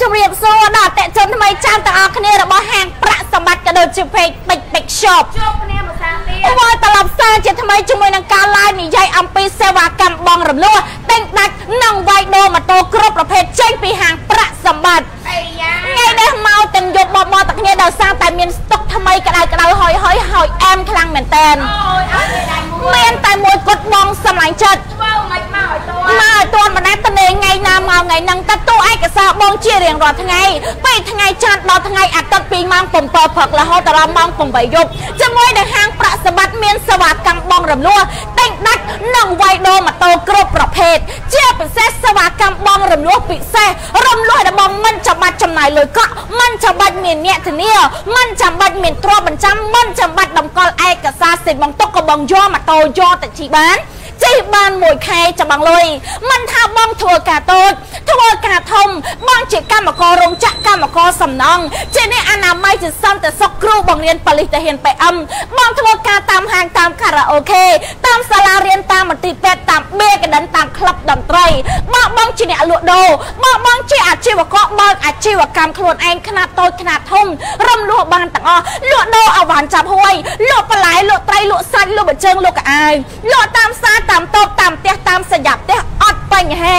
ជំរាបសួរដល់អតិថិជនថ្មីចាំទាំងអស់គ្នារបស់ហាងប្រាក់សម្បត្តិក៏ដូចជា page Big Big Shop ជួបគ្នាមួយសាទៀតវល់ត្រឡប់សារជាថ្មីជាមួយនឹងការ live និយាយអំពីសេវាកម្មបងរំលោះទិញដាច់និងវាយដូរម៉ូតូគ្រប់ប្រភេទចេញពីហាងប្រាក់សម្បត្តិអីយ៉ាថ្ងៃនេះមកទាំងយប់បបមកតែគ្នាដោយសារតែមានស្តុកថ្មីក្តៅក្តៅហុយហុយហើយអែមខ្លាំងមែនតើអូយអត់ទេដៃមួយមានតែមួយគត់បងសម្លាញ់ចិត្តធ្វើ មិនមកឲ្យតួមកឲ្យទាន់បណ្ដាតនេថ្ងៃណាមកថ្ងៃហ្នឹងតទូឯកសារបងជារៀងរាល់ថ្ងៃពីថ្ងៃច័ន្ទដល់ថ្ងៃអាទិត្យពីម៉ោង7ព្រឹករហូតដល់ម៉ោង8យប់ជាមួយនឹងហាងប្រាក់សម្បត្តិមានសេវាកម្មបងរំលោះតែងដាច់និងវាយដូរម៉ូតូគ្រប់ប្រភេទជាពិសេសសេវាកម្មបងរំលោះពិសេសរំលោះដែលបងមិនចាំបាច់ចំណាយលុយកក់មិនចាំបាច់មានអ្នកធានាមិនចាំបាច់មានទ្រព្យបញ្ចាំមិនចាំបាច់តម្កល់ឯកសារសិទ្ធិបងទុកក៏បងយកម៉ូតូយកទៅជិះបាន ជិះបានមួយខែចាំបងលុយមិនថាបងធ្វើការតូចធ្វើការធំបងជាកម្មកររោងចក្រកម្មករសំណង់ជាអ្នកអនាម័យជាសន្តិសុខគ្រូបង្រៀនប៉ូលីសទាហាន PM បងធ្វើការតាមហាងតាមខារ៉ាអូខេតាមសាលារៀនតាមមន្ទីរពេទ្យតាមបេកដិនតាមក្លឹបតន្ត្រីបងបងជាអ្នកលក់ដូរបងបងជាអាជីវករបើកអាជីវកម្មខ្លួនឯងខ្នាតតូចខ្នាតធំរំលោះបានទាំងអស់លក់ដូរអវ៉ាន់ចាប់ហួយលក់បន្លែលក់ត្រីលក់សាច់លក់បជើងលក់កៅអៅលក់តាមផ្សារតាមតូបតាមផ្ទះតាមសញ្ញាផ្ទះអត់បញ្ហា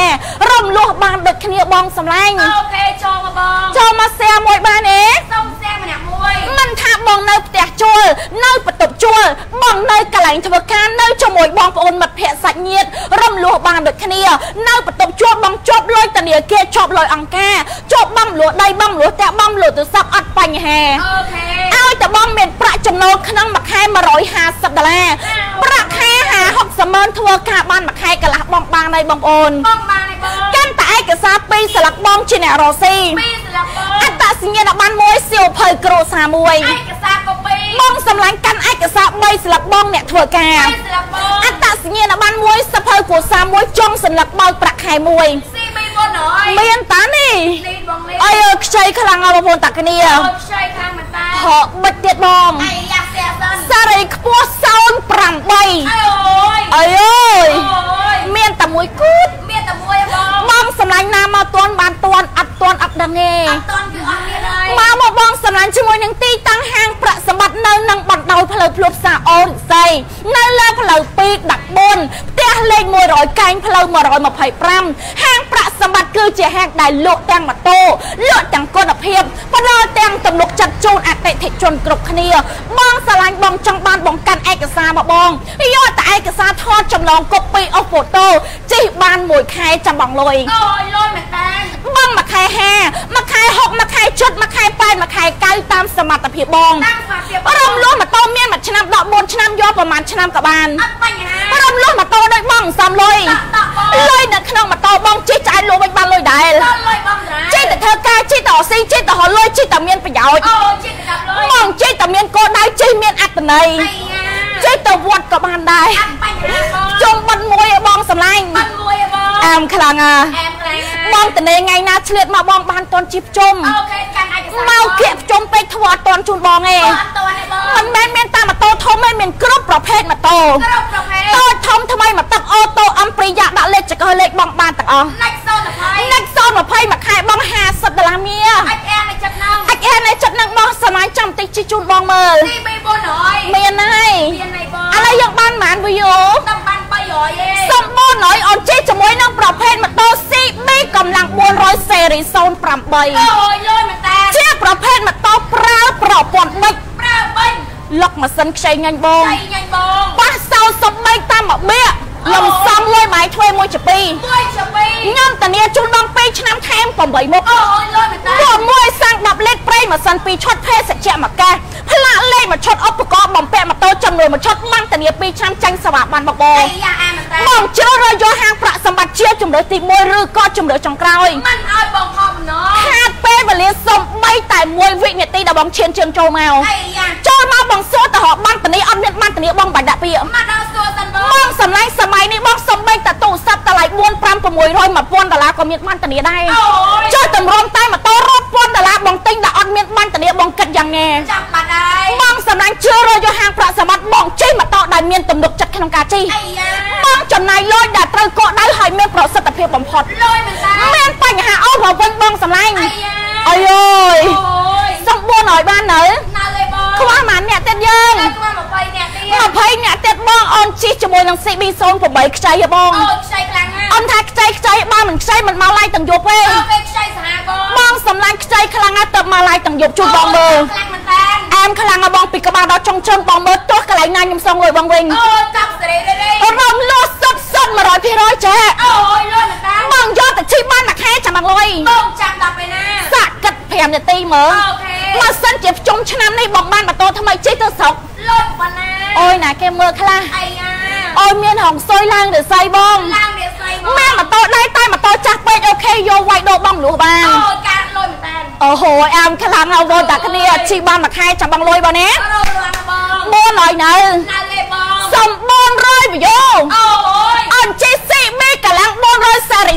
រំលោះបានដូចគ្នាបងសម្លាញ់អូខេចូលមកបងចូលមកសែមួយបានទេសុំសែម្នាក់មួយមិនថាបងនៅផ្ទះជួលនៅបន្ទប់ជួលបងនៅកន្លែងធ្វើការនៅជាមួយបងប្អូនមិត្តភ័ក្តិសាច់ញាតិរំលោះបានដូចគ្នា នៅបន្ទប់ជួលបងជាប់លុយធនាគារជាប់លុយអង្គការជាប់បងលួដីបងលួតែបងលួទូរស័ព្ទអត់បញ្ហាអូខេឲ្យតែបងមានប្រាក់ចំណូលក្នុងមួយខែ150ដុល្លារប្រាក់ខែ 50ម៉ឺនធ្វើការបានមួយខែកន្លះបងបានហើយបងប្អូនបងបានហើយបងកាន់តែឯកសារពីរស្លឹកបងជាអ្នករស់ស៊ីពីរស្លាប់បងអត្តសញ្ញាណប័ណ្ណមួយសៀវភៅគ្រួសារមួយឯកសារកូពីបងសម្លាញ់កាន់ឯកសារ3ស្លឹកបងអ្នកធ្វើការពីរស្លាប់បងអត្តសញ្ញាណប័ណ្ណមួយសភៅគ្រួសារមួយចុងសន្លឹកបើកប្រាក់ខែមួយស៊ីប៊ីមុនហើយមានតានេះលីនបងលីនអើយអើយខ្ចីខ្លាំងណាស់បងប្អូនតាគ្នាអូខ្ចីខាងមែនតាហកបិទទៀតបងអីយ៉ាសែសិន សារីខ្ពស់សោន8អើយអូយអើយអើយអូយមានតែមួយគូតមានតែមួយបងបងសម្លាញ់ណាមកទាន់បានទាន់អត់ ទាន់អត់ដឹងទេអត់តន់គឺអត់មានហើយមកមកបងសម្លាញ់ជាមួយនឹងទីតាំងហាងប្រាក់សម្បត្តិនៅនឹងបណ្ដោយផ្លូវភ្លុបសាអូរិស័យនៅលើផ្លូវ2 14ផ្ទះលេខ100កែងផ្លូវ125ហាងប្រាក់សម្បត្តិគឺជាហាងដែលលក់ទាំងម៉ូតូលក់ទាំងគុណភាពផ្ដល់ទាំងទំនុកចិត្តជូនអតិថិជនគ្រប់គ្នា បងស្រឡាញ់បងចង់បានបងកាន់ឯកសារមកបងយកតែឯកសារថតចំណងកូពីអូហ្វូតូជិះបានមួយខែចាំបងលុយអូយលុយមែនតាបងមួយខែ5មួយខែ6មួយខែជិតមួយខែ8មួយខែ9តាមសមត្ថភាពបងតាមស្មារតីបងរំលោះម៉ូតូមានមួយឆ្នាំដល់4ឆ្នាំយកប្រហែលឆ្នាំក៏បានអត់បញ្ហារំលោះម៉ូតូដោយបងសំលុយតក់តក់បងលុយនៅក្នុងម៉ូតូបងជិះឆ្អែតលក់វិញបានលុយដែរលុយលុយបងតាជិះតែធ្វើការជិះតែអស៊ីជិះតែហលុយជិះតែមានប្រយោជន៍អូជិះកាប់លុយបងជិះតែមានគោលដៅជិះមានអត្ថន័យអីយ៉ាជិះទៅវត្តក៏បានដែរអត់បញ្ហាបងជុំបិណ្ឌមួយឲ្យបងសម្លាញ់បាត់មួយបងអែមខ្លាំងអាអែមខ្លាំង បងតនេថ្ងៃណាឆ្លៀតមកបងបានតន់ជិះជុំអូខេកាន់ឯកសារមកគៀកជុំពេកធ្វើអត់តន់ជូនបងទេអត់តន់ទេបងមិនមែនមានតែម៉ូតូធំទេមានគ្រប់ប្រភេទម៉ូតូគ្រប់ប្រភេទតូចធំថ្មីមកទឹកអូតូអំព្រីយ៉ាដាក់លេខចកលេខបងបានទាំងអស់ណាច់សូន20លេខ020មួយខែបង50ដុល្លារមាអាចអែមនៅចិត្តហ្នឹង អាចអែនឯចិត្តនឹងបងសម័យចាំតិចជិះជូនបងមើលស៊ីប៊ីមុនហើយមានហើយមានហើយបងឥឡូវយើងបានប៉ុន្មានវីយូតាមបាន300ទេសំបូរណយអូនជិះជាមួយនឹងប្រភេទម៉ូតូ CB កម្លាំង400ស៊េរី08អូយលុយមែនតាជាប្រភេទម៉ូតូប្រើប្រព័ន្ធបិចប្រើបាញ់លុកម៉ាស៊ីនខ្ចីងាញ់បងចៃញ៉ាញ់បងប៉ះសោសំបីតាមរបៀប លំសំលុយម៉ៃធ្វើមួយជាពីរមួយជាពីរខ្ញុំតានាជូនបង2ឆ្នាំថែម8មុខអូយលុយមែនតាពួកមួយសាំង10លីត្រប្រេងម៉ាស៊ីន2ឈុតភេសជ្ជៈមកកាសផ្លាកលេខមួយឈុតឧបករណ៍បំពាក់ម៉ូតូចំនួនមួយឈុតបានតានា2ឆ្នាំចាញ់សេវាបានបបអីយ៉ាអែមមែនតាបងជ្រើសរើសយកហាងប្រាក់សម្បត្តិជាជំរើសទី1ឬក៏ជំរើសចុងក្រោយមិនឲ្យបងខំណោខាត ពេលវេលាសំបីតែ1វិនាទីដែលបងឈានជើងចូលមកអីយ៉ាចូលមកបងសួរទៅរកបានតានីអត់មានបានតានីបងបាច់ដាក់ពាក្យមកដល់សួរសិនបងបងសម្លាញ់សម័យនេះបងសំបីតែទូរស័ព្ទតម្លៃ4 5 600 1000ដុល្លារក៏មានបានតានីដែរអូយចុះតម្រុំតែម៉ូតូរាប់ពាន់ដុល្លារបងទិញដែលអត់មានបានតានីបងគិតយ៉ាងណាចាំបាត់ហើយបងសម្លាញ់ជឿរយកហាងប្រាក់សម្បត្តិបងជិះម៉ូតូដែលមានទំនុកចិត្តក្នុងការជិះអីយ៉ាបងចំណាយលុយដែលត្រូវកក់ដៅហើយមានប្រសិទ្ធភាពបំផុតលុយមែនតា មានបញ្ហាអូសមកវិញបងសម្លាញ់ អាយ៉ា អើយអើយ អូយ សុំ400បាននៅ ណាលេបង ខ្វះប៉ុន្មានអ្នកទៀតយើង តែខ្វះ20នាក់ទៀត 20អ្នកទៀតបងអូនជិះជាមួយនឹង CB08 ខ្ចីហ៎បងអូខ្ចីខ្លាំងណាស់អូនថាខ្ចីខ្ចីបើមិនខ្ចីមិនមកឡាយទាំងយប់ទេអូពេលខ្ចីសាហាបងបងសម្លាញ់ខ្ចីខ្លាំងណាស់ទៅមកឡាយទាំងយប់ជួយបងមើលខ្លាំងមែនតើអែមខ្លាំងណាស់បងពីក្បាលដល់ចុងជើងបងមើលទោះកន្លែងណាខ្ញុំសងលុយបងវិញអូចាប់សេរីរីរីរំលោះសុទ្ធសុទ្ធ100%ចាអូយលុយមែនតើបងយកទៅជីបានមួយខែចាំបងលុយបងចាំដល់ពេលណាសាក់គិត5នាទីមើលអូខេបើសិនជាជុំឆ្នាំនេះបងបានម៉ូតូថ្មីជិះទៅស្រុកលុយប៉ុណ្ណាអូយណាគេមើលខ្លះអាយ៉ា អូយមានហងសុយឡើងឬស័យបងឡើងរៀបស្អីមកម៉ែម៉ូតូដែរតែម៉ូតូចាស់ពេកអូខេយកវាយដោបងលួសបានអូកាត់លុយមែនតើអូហូអែមខ្លាំងហើយបងតាគ្នាជីបានមួយខែចាំបងលុយបងណាអររងបង400នៅណាលេបងសុំ400វីយ៉ូអូយអនជិះស៊ីមេកម្លាំង400សារី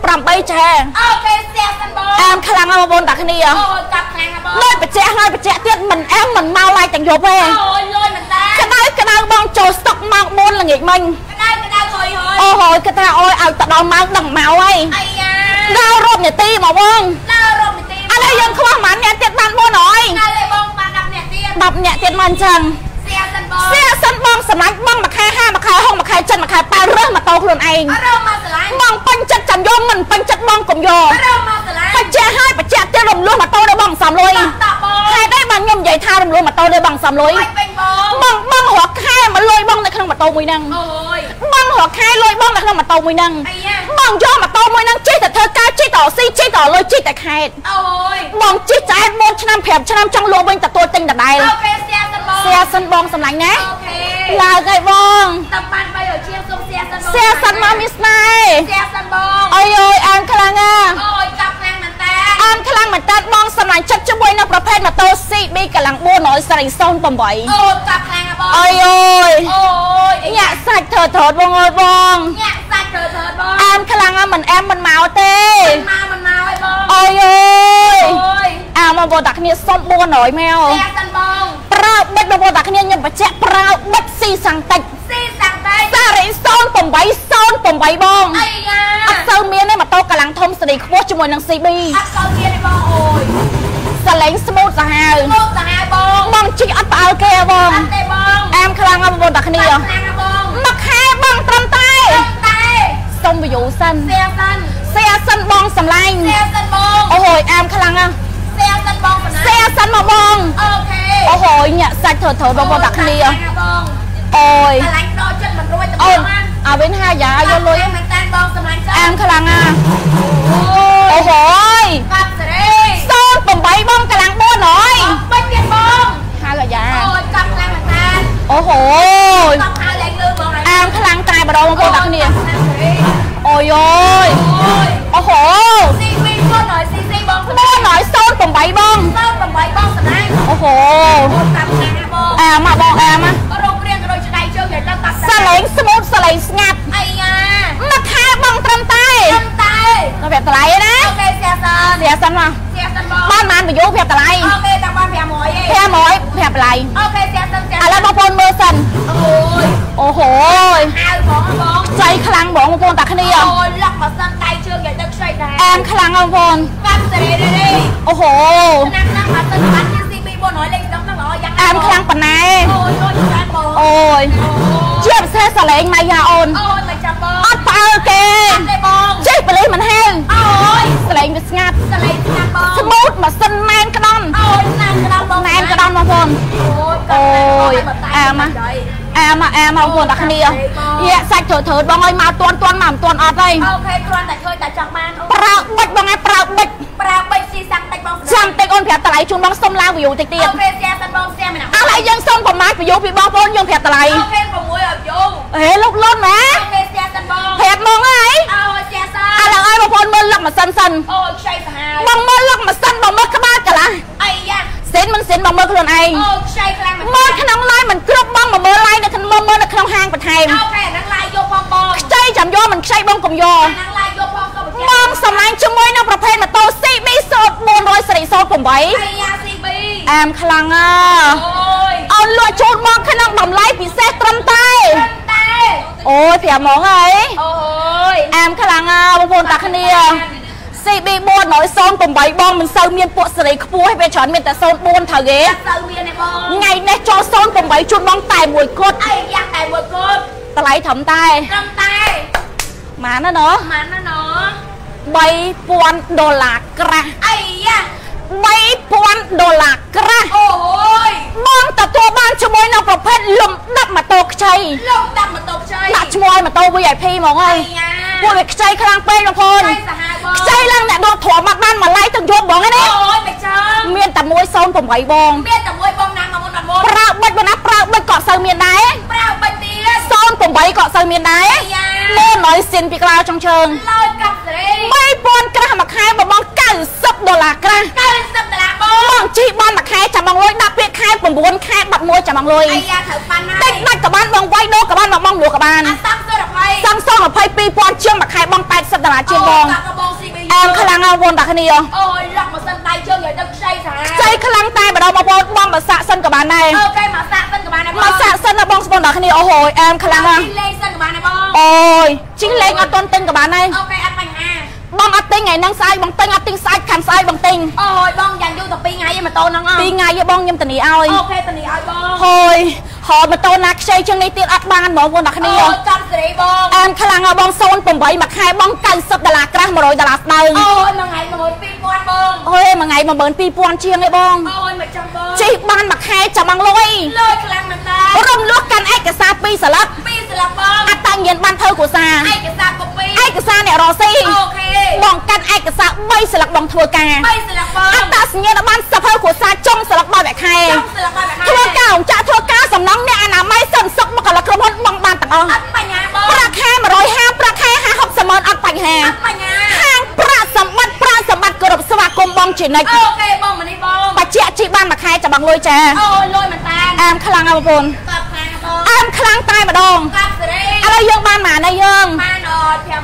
08ចាអូខេស្ទះសិនបងអែមខ្លាំងហើយបងតាគ្នាអូយកាប់ខ្លាំងណាស់បងលុយបច្ចៈហើយបច្ចៈទៀតមិនអែមមិនមកឡាយទាំងយប់ទេអូយលុយមែនតើក្តៅក្តៅបងចូលស្តុក ម៉ោង4ល្ងាចមិញក្តៅក្តៅហុយហុយអូហូគេថាអូយឲ្យទៅដល់ម៉ោងដឹងមកហើយអាយ៉ាដល់រົບនាទីមកបងដល់រំទីឥឡូវយើងខ្វះប៉ុន្មានអ្នកទៀតបាន400ណាលេបងបាន10នាក់ទៀត10អ្នកទៀតមកអញ្ចឹងស្ទះសិនបងសៀសិនបងសម្លាញ់បងមួយខែ5មួយខែ6មួយខែ7មួយខែ8រើសម៉ូតូខ្លួនឯងអរមកស្រឡាញ់បងពេញចិត្តចាំយកមិនពេញចិត្តបងកុំយកអរមកស្រឡាញ់បច្ចៈហើយបច្ចៈទៀតរំលោះម៉ូតូដល់បងសំលុយតតបងហេតុអីបានខ្ញុំនិយាយថារំលោះម៉ូតូដល់បងសំលុយបាច់ពេញបងបងបងរកខែ មកលុយបងនៅក្នុងម៉ូតូមួយហ្នឹងអូយបងរកខែលុយបងនៅក្នុងម៉ូតូមួយហ្នឹងអាយ៉ាបងយកម៉ូតូមួយហ្នឹងជិះទៅធ្វើការជិះទៅអស៊ីជិះទៅលុយជិះតែខេតអូយបងជិះចែក4ឆ្នាំ5ឆ្នាំចង់លក់វិញទទួលទិញដដែលអូខេស្ទះសិនបងសៀសិនបងសម្លាញ់ណាអូខេឡើងហើយបងតាមបាន3រជាងសុំស្ទះសិនបងសៀសិនមកមានស្នេហ៍ស្ទះសិនបងអើយអើយអានខ្លាំងណាស់អូយកាប់ខ្លាំងមែនតើ អានខ្លាំងមែនតើបងសម្លាញ់ចិត្តជាមួយនឹងប្រភេទម៉ូតូ CB កម្លាំង400សេរី08អូកាប់ខ្លាំងណាបងអើយអើយអូយញាក់សាច់ធ្វើត្រត់បងអើយបងញាក់សាច់ធ្វើធ្វើបងអានខ្លាំងណាស់មិនអែមមិនមកទេមកមិនមកឲ្យបងអើយអើយអូយ អាមកបងតាគ្នាសុំ400មកស្ទះសិនបងប្រើបិចបងប្អូនតាគ្នាខ្ញុំបញ្ជាក់ប្រើបិចស៊ីសាំងតិចស៊ីសាំងតែសារី08 08បងអាយ៉ាអត់សូវមានទេម៉ូតូកម្លាំងធំសេរីខ្ពស់ជាមួយនឹង CB អត់ចូលទៀតទេបងអូយសលេងស្មូតសាហាវមកសាហាវបងបងជីកអត់ផ្អើលគេហ៎បងអត់ទេបងអែមខ្លាំងណាស់បងប្អូនតាគ្នាខ្លាំងណាបងមួយខែបងត្រឹមតែតែសុំវីយូសិនស្ទះសិនសែសិនបងសម្លាញ់ស្ទះសិនបងអូយអែមខ្លាំងណា ស់ស្ទះសិនបងប៉ុណ្ណាសែសិនមកបងអូខេអូយញាក់សាច់ធ្វើត្រូវបងប្អូនតាគ្នាខ្លាំងណាបងអូយឆ្លាញ់ដល់ចិត្តមិនរួចទៅអូបងនណាអាវិញហាយ៉ាយកលុយមែនតើបងសម្លាញ់អែចាមខ្លាំងណាស់អូអូយយកាប់សេរី08បងកម្លាំង400បាច់ទៀតបងហៅអាយ៉ាអូយកាប់ខ្លាំងមែនតើអូហូយកាប់ហើយលែងលឺបងអែមខ្លាំងតែម្ដងបងប្អូនតាគ្នាអូយអូយអូយអូហូស៊ី បងបងប្អូនតាគ្នាអូយលាក់មកសិនដៃជើងយ៉ាងទៅខ្ចីដែរអែមខ្លាំងបងប្អូនកាប់សេរីរីរីអូហូណាស់ណាស់មកសិនបានជាស៊ីមី400លេខដល់ដល់ល្អយ៉ាងអែមខ្លាំងប៉ុណ្ណាអូយអូយចាំបងអូយអូយជាពិសេសសលេងម៉ៃយ៉ាអូនអូយតែចាំបងអត់ផ្អើលគេអត់ទេបងចេះបលិសមិនហៅអូយសលេងវាស្ងាត់សលេងស្ងាត់បងស្មូតម៉ាស៊ីនម៉ែនក្តន់អូយណាស់ក្តៅបងម៉ែនក្តន់បងប្អូនអូយអែមមកអែមមកអែមមកបងប្អូន តាគ្នាយាសាច់ត្រូវត្រូវបងអើយមកតន់តន់មកមិនតន់អត់ទេអូខេគ្រាន់តែឃើញតែចង់បានប្រើបិចបងឯងប្រើបិចប្រើបិចស៊ីសាំងតិចបងចាំតិចអូនប្រាប់តម្លៃជូនបងសុំឡើងវីយូតិចទៀតអូខេស្ទះសិនបងស្ទះមិនណាឥឡូវយើងសុំប្រមាណវីយូពីបងប្អូនយើងប្រាប់តម្លៃអូខេ6ឲ្យយងហេលុបលុនម៉ែអូខេស្ទះសិនបងប្រាប់មកហើយអូយស្ទះសិនឥឡូវឲ្យបងប្អូនមើលលឹកម៉ាស៊ីនសិនអូយខ្ចីសាហាវបងមើលលឹកម៉ាស៊ីនបងមើលក្បាលកន្លះអាយ៉ាសិនមិនសិនបងមើលខ្លួនឯងអូខ្ចីខ្លាំងមែនមើលក្នុងឡាយមិនគ្រប់បងមកមើលឡាយនៅក្នុងមើលមើលនៅក្នុងហាងបន្ថែមអូ ខ្ចីបងកុំយកហ្នឹងឡាយយកផងក៏បញ្ជាបងសម្លាញ់ជាមួយនឹងប្រភេទម៉ូតូ CB 0400សេរី08អាយ៉ា CB អែមខ្លាំងណាអូយអូនលក់ជូនមកក្នុងតម្លៃពិសេសត្រឹមតែតែអូយ5ម៉ោងហើយអូយអែមខ្លាំងណាបងប្អូនតាគ្នា CB CB 408បងមិនសូវមានពួកសេរីខ្ពស់ឯពេលច្រើនមានតែ04ត្រូវទេអត់ទៅមានទេបងថ្ងៃនេះចូល08ជូនបងតែមួយគត់អីយ៉ាងតែមួយគត់តម្លៃត្រឹមតែត្រឹមតែ ម៉ានណាណោះម៉ានណាណូ3000ដុល្លារក្រាស់អីយ៉ា3000ដុល្លារក្រាស់អូយបងទទួលបានជាមួយនៅប្រភេទលំដាប់ម៉ូតូខ្ចីលោកដាក់ម៉ូតូខ្ចីដាក់ឈ្មោះឲ្យម៉ូតូ VIP ហ្មងហើអីយយ៉ា ពួកវាខ្ចីខ្លាំងពេកបងប្អូនខ្ចីសាហាវបងខ្ចីឡើងអ្នកដកទ្រាំមកបានមួយឡៃទឹកយប់បងឯនេះអូយមិនចឹងមានតែ108បងមានតែមួយបងណាមកមុនមកមុនប្រើបិចបងណាប្រើបិចក៏សូវមានដែរប្រើបិទទៀត08ក៏សូវមានដែរអាយ៉ាមើលណយស៊ីនពីក្រៅចុងជើងឡើយកាប់សេរី3000ក្រាស់មួយខែបង90ដុល្លារក្រាស់90ដុល្លារបងបងជីបានមួយខែចាំបងលុយដាក់ពាក្យខែ9ខែ11ចាំបងលុយអាយ៉ាត្រូវប៉ាន់ណាតិចដាច់ក៏បានបងវាយដូរក៏បានបងបងលក់ក៏បានអត់តាំងទៅដល់ សងសង22,000ជាងមួយខែបង80ដុល្លារជាងបងកាក់កបង CB អែមខ្លាំងណាស់បងតាគ្នាអូយរកមកសិនដៃជើងឲ្យទឹកខ្ចីសាហាវខ្ចីខ្លាំងតែម្ដងបងប្អូនបងមកសាក់សិនក៏បានដែរអូខេមកសាក់សិនក៏បានដែរបងមកសាក់សិនណាបងស្ពនតាគ្នាអូហូយអែមខ្លាំងណាស់លេងសិនក៏បានដែរបងអូយជីងលេងអត់ទាន់ទិញក៏បានដែរអូខេអត់ បញ្ហាបងអត់ទិញថ្ងៃហ្នឹងស្អែកបងទិញអត់ទិញស្អែកខាន់ស្អែកបងទិញអូយបងយ៉ាងយូរទៅ2ថ្ងៃឯងម៉ូតូហ្នឹងអពីរថ្ងៃទេបងខ្ញុំធានាឲ្យអូខេតានេះឲ្យបងហូយហោម៉ូតូណាខ្ចីជាងនេះទៀតអត់បានបងប្អូនតាគ្នាអូកាប់សេរីបងអែមខ្លាំងណាស់បង08មួយខែបង90ដុល្លារក្រាស់100ដុល្លារស្ដើងអូយមួយថ្ងៃ12000បងអូយមួយថ្ងៃ12000ជាងឯងបងអូយមកចាំបងជីបានមួយខែចាំបងលុយលើខ្លាំងមែនតើរំលោះកាន់ឯកសារពីរស្លឹកពីរស្លាប់បងអត្តញ្ញាណបានធ្វើគ្រួសារឯកសារកូពីឯ កសារអ្នករស់ស៊ីអូខេបងកាន់ឯកសារ3ស្លឹកបងធ្វើការបីស្លាប់បងអត្តសញ្ញាណបានសភៅគ្រួសារចុងស្លឹកដល់វគ្គខែចំស្លាប់បានធ្វើការអង្ចាក់ធ្វើការសំណងអ្នកអនាម័យសន្តិសុខមកកលក្រុមហ៊ុនបងបានទាំងអស់អត់បញ្ហាបងប្រាក់ខែ150ប្រាក់ខែ50 60ម៉ឺនអត់បញ្ហាអត់បញ្ហាហាងប្រាក់សម្បត្តិប្រាក់សម្បត្តិគោរពស្វាគមន៍បងជានិច្ចអូខេបងមកនេះបងបច្ចៈជីបានមួយខែចាំបងលុយចាអូយលុយមែនតើអាមខ្លាំងណាស់បងប្អូនកាប់ខ្លាំងបងអាមខ្លាំងតែម្ដងកាប់សេរីឥឡូវយើងបានម៉ានហើយយើងបានអត់560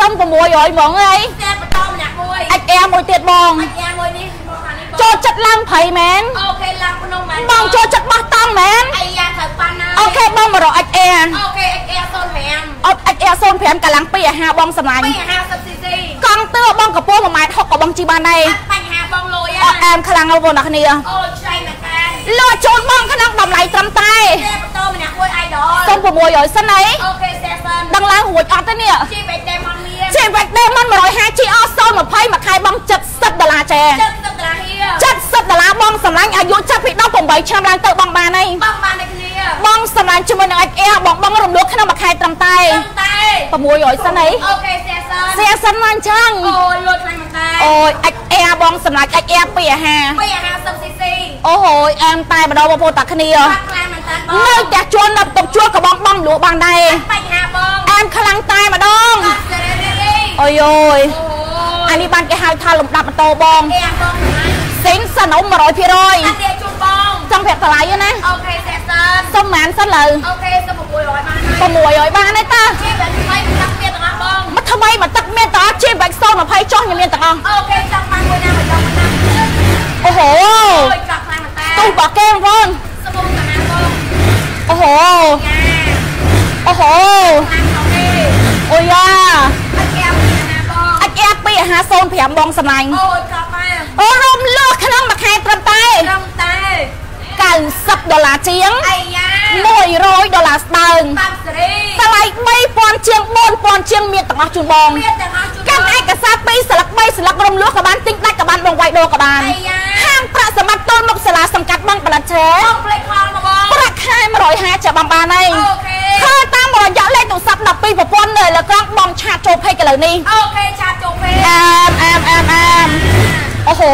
សុំ600ហ្មងអីតែបន្តម្នាក់មួយអាចអែមួយទៀតបងអញ្ញាមួយនេះមកខាងនេះបងចូលចិត្តឡើងភ័យមែនអូខេឡើងភ្នំមែនបងចូលចិត្តបោះតង់មែនអាយ៉ាត្រូវប៉ាន់ណាអូខេបងមករកអាចអែអូខេ XR05 អត់អាចអែ05កម្លាំង250បងសម្លាញ់ 250cc កង់ទឿបងកពស់1ម៉ែត្រ60ក៏បងជីបានដែរអត់បញ្ហាបងលុយអត់អែមខ្លាំងណាស់បងប្អូនគ្នាអូឆ្លៃមែនតើលក់ជូនបងក្នុងតម្លៃត្រឹមតែតែបន្តម្នាក់មួយ idol សុំ600សិនអីអូខេសេសិនដឹងឡើងរួចអត់ទេនេះជីបេដេម៉នមាន ជាវ៉ាច់ដេមិន 150ជីអស់020មួយខែបង70ដុល្លារចា70ដុល្លារហៀ70ដុល្លារបងសម្លាញ់អាយុចាប់ពី18ឆ្នាំឡើងទៅបងបានហើយបងបានតែគ្នាបងសម្លាញ់ជាមួយនឹងអាចអែបងបងរំលោះក្នុងមួយខែត្រឹមតែត្រឹមតែ600សិនអីអូខេសេសិនសៀសិនមកអញ្ចឹងអូយលុយខ្លាំងមែនតើអូយអាចអែបងសម្លាញ់អាចអែ250 250cc អូហូយអែមតែម្ដងបងប្អូនតាគ្នាបាត់ខ្លាំងមែនតើបងនៅផ្ទះជួលនៅបន្ទប់ជួលក៏បងបងលក់បានដែរបញ្ហាបងអែមខ្លាំងតែម្ដង បាត់សេរីរី អូ យអូយអូអានេះបានគេហៅថាលំដាប់ម៉ូតូបងអែបងណាសិនសិនអ៊ំ100%អត់ទេជូនបងចង់ប្រាប់តម្លៃណាអូខេសេសិនសុំប៉ុន្មានសិនលើអូខេសុំ600បានហើយ600បានទេតាជីបេថ្មីកាត់ទៀតទាំងអស់បងមកថ្មីមកទឹកមានតើជាបាច់សូន20ចុះខ្ញុំមានទាំងអស់អូខេចាំបានមួយណាមកយកមកណាអូហូអូយកាត់ខ្លាំងមែនតើទូរបស់គេបងប្អូនសុំមកណាបងអូហូយ៉ាអូហូខ្លាំងអូខេអូយ៉ាអត់កែវណាបង អាចអែ25005បងសម្លាញ់អូយកាត់មកអូរំលោះក្នុងមួយខែត្រឹមតែត្រឹមតែ90ដុល្លារជាងអាយ៉ា100ដុល្លារស្ដើងបាត់សេរីតម្លៃ3000ជាង4000ជាងមានទាំងអស់ជូនបងមានទាំងអស់ជូនកាន់ឯកសារ2ស្លឹក3ស្លឹករំលោះក៏បានទិញដាច់ក៏បានបងវាយដូរក៏បានអាយ៉ាហាងប្រាក់សម្បត្តិតូនមុខសាលាសង្កាត់បឹងបលិតឆេបងផ្លេចខលមកបងប្រាក់ខែ150ចាំបងបានហើយអូខេ ធ្វើតាមរយៈលេខទូរស័ព្ទ12ប្រព័ន្ធនៅលើក្រោមបំឆាតចូលពេកឥឡូវនេះអូខេឆាតចូលពេអែមអែមអែមអែមអូហូ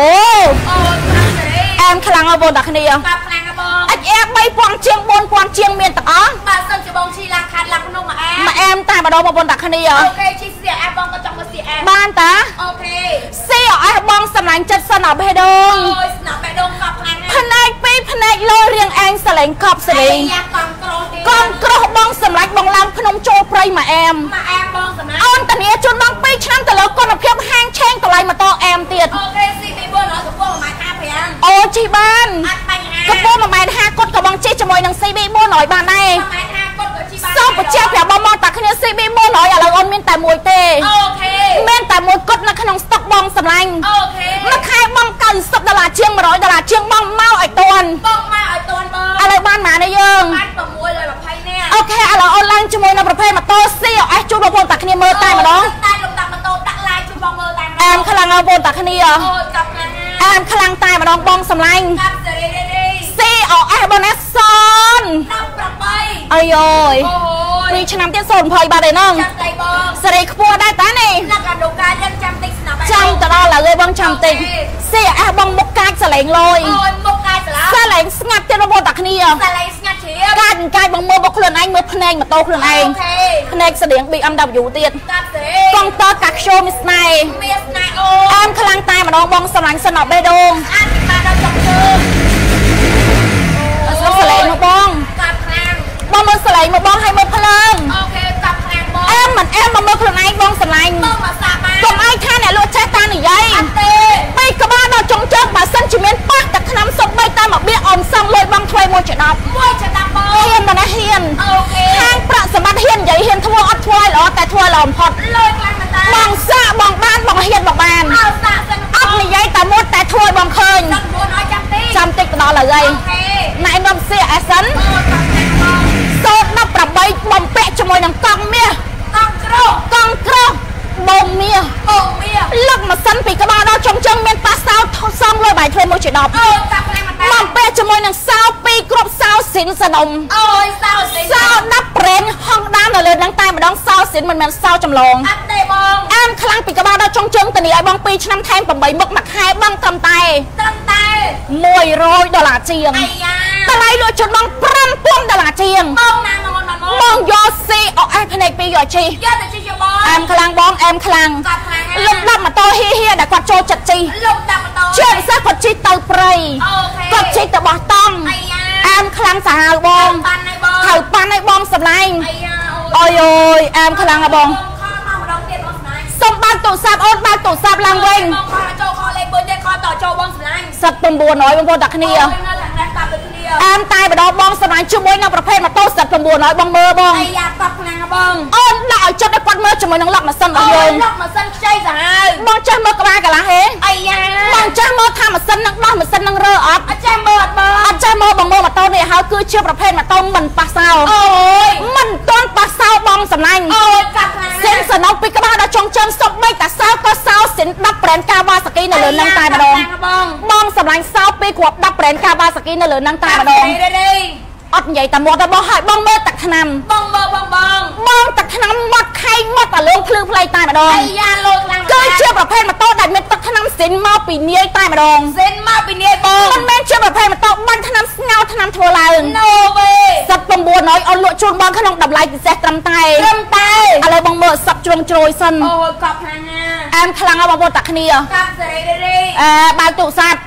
អូយបាត់សេរីអែមខ្លាំងណាស់បងតាគ្នាបាត់ខ្លាំងណាបងអាចអែ3000ជាង4000ជាងមានទាំងអស់បាទសិនជាបងឈីឡាខាត់ឡាភ្នំមកអែមកអែមតែម្ដងបងប្អូនតាគ្នាអូខេឈីសៀអែបងក៏ចង់មកសៀអែបានតាអូខេស៊ីអស់បងសម្លាញ់ចិត្តសិនអបេះដូងអូយស្នាប់បេះដូងកប់ខ្លាំងណាផ្នែកពីរផ្នែកលោរៀងឯងសលេងកប់សេរីយ៉ាកង់ ក្រោះទេកងក្រោះបងសម្លាច់បងឡើងភ្នំចូលព្រៃមកអែមមកអែបងសម្រាប់អូនតានីជូនបង2ឆ្នាំទៅលើគុណភាពហាងឆេងតម្លៃម៉ូតូអែមទៀតអូខេស៊ីពី400កំពុងមក55អូជីបានអត់បញ្ហាកពស់1ម៉ែត្រ50គាត់ក៏បងជិះជាមួយនឹង CB 400បានដែរ1ម៉ែត្រ50គាត់ក៏ជីបានសូមបញ្ជាក់ប្រាប់បងមកតាគ្នា CB 400ឥឡូវអូនមានតែមួយទេ OK មានតែមួយគត់នៅក្នុងស្តុកបងសម្លាញ់ OK មួយខែបង90ដុល្លារជាង100ដុល្លារជាងបងមកឲ្យតន់ បងមកឲ្យតន់បង ឥឡូវបានប៉ុន្មានទេយើង បាន620នាក់ OK ឥឡូវអូនឡើងជាមួយនឹងប្រភេទម៉ូតូ Cross ជូនបងប្អូន តាគ្នាមើលតែម្ដងតែលំដាប់ម៉ូតូដាក់ like ជួយបងមើលតែម្ដងអែមខ្លាំងណាស់បងប្អូនតាគ្នាអូកាប់ខ្លាំងណាស់អែមខ្លាំងតែម្ដងបងសម្លាញ់កាប់សេរីរី COS បងណាសន18អើយអើយអូយ2ឆ្នាំទៀត020បាត់ឯហ្នឹងចាំដៃបងសេរីខ្ពស់ដែរតានេះលក្ខណៈការយើងចាំតិចស្នាប់ចាំទៅដល់ឥឡូវឯងបងចាំតិច COS បងមុខកាចសលេងលយអូយមុខកាយស្លាប់សលេងស្ងាត់ទៀតបងប្អូនតាគ្នាតែលេងស្ងាត់ជ្រាបកាចកាចបងមើលមកខ្លួនឯងមើលភ្នែកម៉ូតូខ្លួនឯងអូខេ ភ្នែកស្តៀង BMW ទៀតកាប់សេរីកងតើកាខ្យូមីស្នេហ៍មានស្នេហ៍អូអែមខ្លាំងតែម្ដងបងស្រឡាញ់សិនអត់បេះដូងអាចបានដល់ចុងជើងអត់ស្គាល់សលេងមកបងកាប់ខ្លាំងបងមើលសលេងមកបងឲ្យមើលភ្លើងអូខេកាប់ខ្លាំងបងអែមមិនអែមមកមើលខ្លួនឯងបងស្រឡាញ់បងមកសាបាកុំឲ្យថាអ្នកលក់ចេះតានិយាយអត់ទេបីក្បាលដល់ចុងជើងបើសិនជាមានប៉ះតែឆ្នាំសុបបីតែមកបៀកអមសំលុយបងធ្វើមួយចដប់មួយចំណាប់បងហ៊ានមិនណាហ៊ានអូខេខាងប្រាក់ សម្បត្តិហ៊ាននិយាយហ៊ានធ្វើអត់ធ្វើឲ្យល្អតែធ្វើឲ្យល្អបំផុតលុយខ្លាំងមែនតើបងសាកបងបានបងហ៊ានបងបានអើសាសិនអត់និយាយតែមុតតែធ្វើឲ្យបងឃើញសឹកមុនឲ្យចាំទីចាំតិចទៅដល់ឥឡូវហើយអូខេណែនាំសៀអេសិនអូកាប់ខ្លាំងបងសូត្រ18បំពាក់ជាមួយនឹងកង់មាសកង់ក្រោះកង់ក្រោះបងមាសបងមាសលឹកម៉ាស៊ីនពីក្បាលដល់ចុងជើងមានប៉ាសោថសំលុយបាយធ្វើមួយជាដប់អូកាប់ខ្លាំង មែនតើបំពាក់ជាមួយនឹងសោពីរគ្រប់សោសិនសនំអូយសៅសិសោដាក់ប្រេងហងដាមនៅលើនឹងតែម្ដងសោសិនមិនមែនសោចម្លងអត់ទេបងអាមខ្លាំងពីក្បាលដល់ចុងជើងតានីឲ្យបង2ឆ្នាំថែម8មុខមួយខែបងត្រឹមតែត្រឹមតែ100ដុល្លារជាងអាយ៉ាតម្លៃលក់ជូនបង5000ដុល្លារជាងបងណាមកមកមកបងយកស៊ីអអេផ្នែកពីរយកជីយកទៅជិះយកបងអែមខ្លាំងបងអែមខ្លាំងកាប់ខ្លាំងលឹកដាក់ម៉ូតូហៀហៀដែលគាត់ចូលចិត្តជីលុបដាក់ម៉ូតូជាពិសេសគាត់ជីទៅព្រៃអូខេគាត់ជីទៅបោះតង់អាយ៉ាអែមខ្លាំងសាហាវបងបានហើយបងហៅប៉ាន់ឲ្យបងសម្លាញ់អាយ៉ាអើយអើយអែមខ្លាំងហ៎បងខលមកម្ដងទៀតបងស្នាញ់សុំបើកទូរស័ព្ទអូនបើកទូរស័ព្ទឡើងវិញបងខលចូលខលលេខបុញទៀតខលតចូលបងស្នាញ់សិត900បងប្អូនតាគ្នា អូយនៅខាងនេះកាប់ដូចគ្នាអែមតែម្ដងបងសម្លាញ់ជាមួយនឹងប្រភេទម៉ូតូសិត900បងមើលបងអាយ៉ាកាប់ខ្លាំងហ៎បងអូនដាក់ឲ្យចិត្តឲ្យគាត់មើលជាមួយនឹងឡុកម៉ាស៊ីនរបស់យើងលុបម៉ាស៊ីនខ្ចីសាហាវបងចេះមើលក្បាលកន្លះហេអាយ៉ាបងចេះមើលថាម៉ាស៊ីននឹងដោះម៉ាស៊ីននឹងរើអត់អត់ចេះមើលអត់បងអត់ចេះមើលបងមើលម៉ូតូនេះហើយគឺជាប្រភេទម៉ូតូមិនប៉ះសោអូយមិនទាន់ប៉ះសោបងសម្លាញ់អូយកាប់ខ្លាំងសិនសណុកពីក្បាលដល់ចុងជើងសុបបីតាសោក៏សោសិន10ប្រេនកាវ៉ាសាគីនៅលើនឹងតែម្ដងបងបងសម្លាញ់សោពីគ្រាប់10ប្រេនកាវ៉ាសាគីនៅលើនឹងតែម្ដងរេរេអត់និយាយតែមាត់ទេបងហើយបងមើលទឹកថ្នាំបងមើលបងបងបងទឹកថ្នាំមាត់ខែងមាត់អាលងភ្លឺផ្លេតែម្ដងអាយ៉ាលោខ្លាំងគឺជាប្រភេទម៉ូតូដែលមានទឹកថ្នាំសិនមកពីនាយតែម្ដងសិនមកពីនេះបងមិនមែនជាប្រភេទម៉ូតូបាញ់ថ្នាំស្ងោរថ្នាំធ្វើឡើង No way សិត900អត់លក់ជូនបងក្នុងតម្លៃពិសេសត្រឹមតែត្រឹមតែឥឡូវបងមើលសັບជ្រុងជ្រោយសិនអូយកប់ខ្លាំងណាស់អែមខ្លាំងហើយបងប្អូនតាគ្នាកាប់សេរីរេរេអឺបើកទូរស័ព្ទបា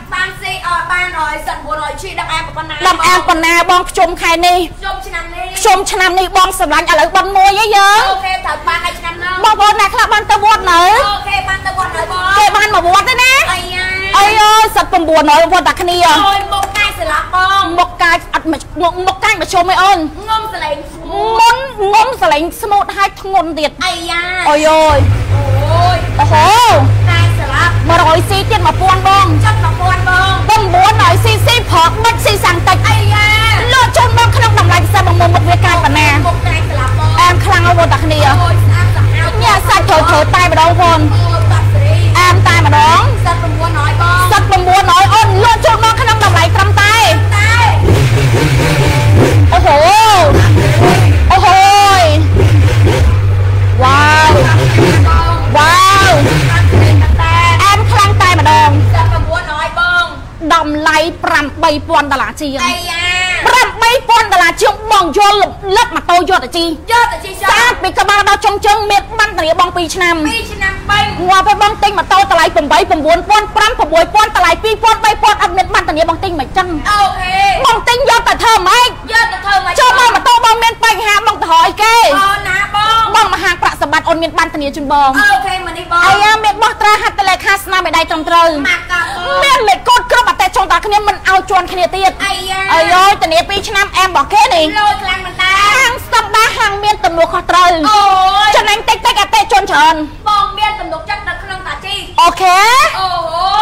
នស៊ីអត់បានអត់សិន400ជីដាក់អែមប៉ុណ្ណាដំអែមប៉ុណ្ណាបងខ្ជុំខែនេះជុំឆ្នាំនេះខ្ជុំឆ្នាំនេះបងសម្លាញ់ឥឡូវបន់មួយហីយើងអូខេត្រូវបានឲ្យឆ្នាំនោះបងប្អូនអ្នកខ្លះបានទៅវត្តនៅអូខេបានទៅវត្តហើយបងគេបានមកវត្តទេណាអាយ៉ាអីអើយសិត900បងប្អូនតាគ្នាអូយមុខកាយស្លាប់បងមុខកាចអត់មកមុខកាចមកជុំអីអូនងុំសលេងស្មូមុនងុំសលេងស្មូតហើយធ្ងន់ទៀតអាយ៉ាអយអើយអូយអូហូកាយស្លាប់ 100ស៊ីទៀត1000បងចិត្ត1000បង900ស៊ីស៊ីប្រកបិទស៊ីសាំងតិចអាយ៉ាលក់ជូនបងក្នុងតម្លៃពិសេសបងមុំមុខវាកាចប៉ុណ្ណាមុខកាយស្លាប់បងអែមខ្លាំងហើយបងតាគ្នាអូយស្អាតសាហាវញ៉ាសាច់ត្រូវត្រូវតែម្ដងបងអូយបាត់សេរីអែមតែម្ដងសិត900បងសិត900អូនលក់ជូនបងក្នុងតម្លៃត្រឹមតែតែអូហូអូហូយវ៉ាវបងវ៉ាវ តម្លៃ8000ដុល្លារជាងអាយ៉ា8000ដុល្លារជាងបងយល់លឹកម៉ូតូយកទៅជីយកទៅជីចស្អាតពីក្បាលដល់ចុងជើងមានបានធានាបង2ឆ្នាំ2ឆ្នាំ3ងាប់ឲ្យបងទិញម៉ូតូតម្លៃ8 9000 5000 6000តម្លៃ2000 3000អត់មានបានធានាបងទិញមិនចឹងអូខេបងទិញយកទៅធ្វើម៉េចយកទៅធ្វើមកចូលមកម៉ូតូបងមានបញ្ហាបងទៅរកអីគេអូណាបងបងមហាប្រាក់សម្បត្តិអូនមានបានធានាជូនបង OK មកនេះបងអាយ៉ាមានបោះត្រាហត្ថលេខាស្នាមមេដៃត្រឹមត្រូវមកកាបង មានលេខកូដគ្រប់អតិថិជនតាគ្នាមិនឲ្យជន់គ្នាទៀតអាយ៉ាអាយយធានា2ឆ្នាំអែមរបស់គេនេះលយខ្លាំងមែនតើហាងស្តង់ដារហាងមានទំនួលខុសត្រូវអូយចំណេញតិចតិចអតិថិជនច្រើនបងមានទំនុកចិត្តនៅក្នុងតាជី OKអូ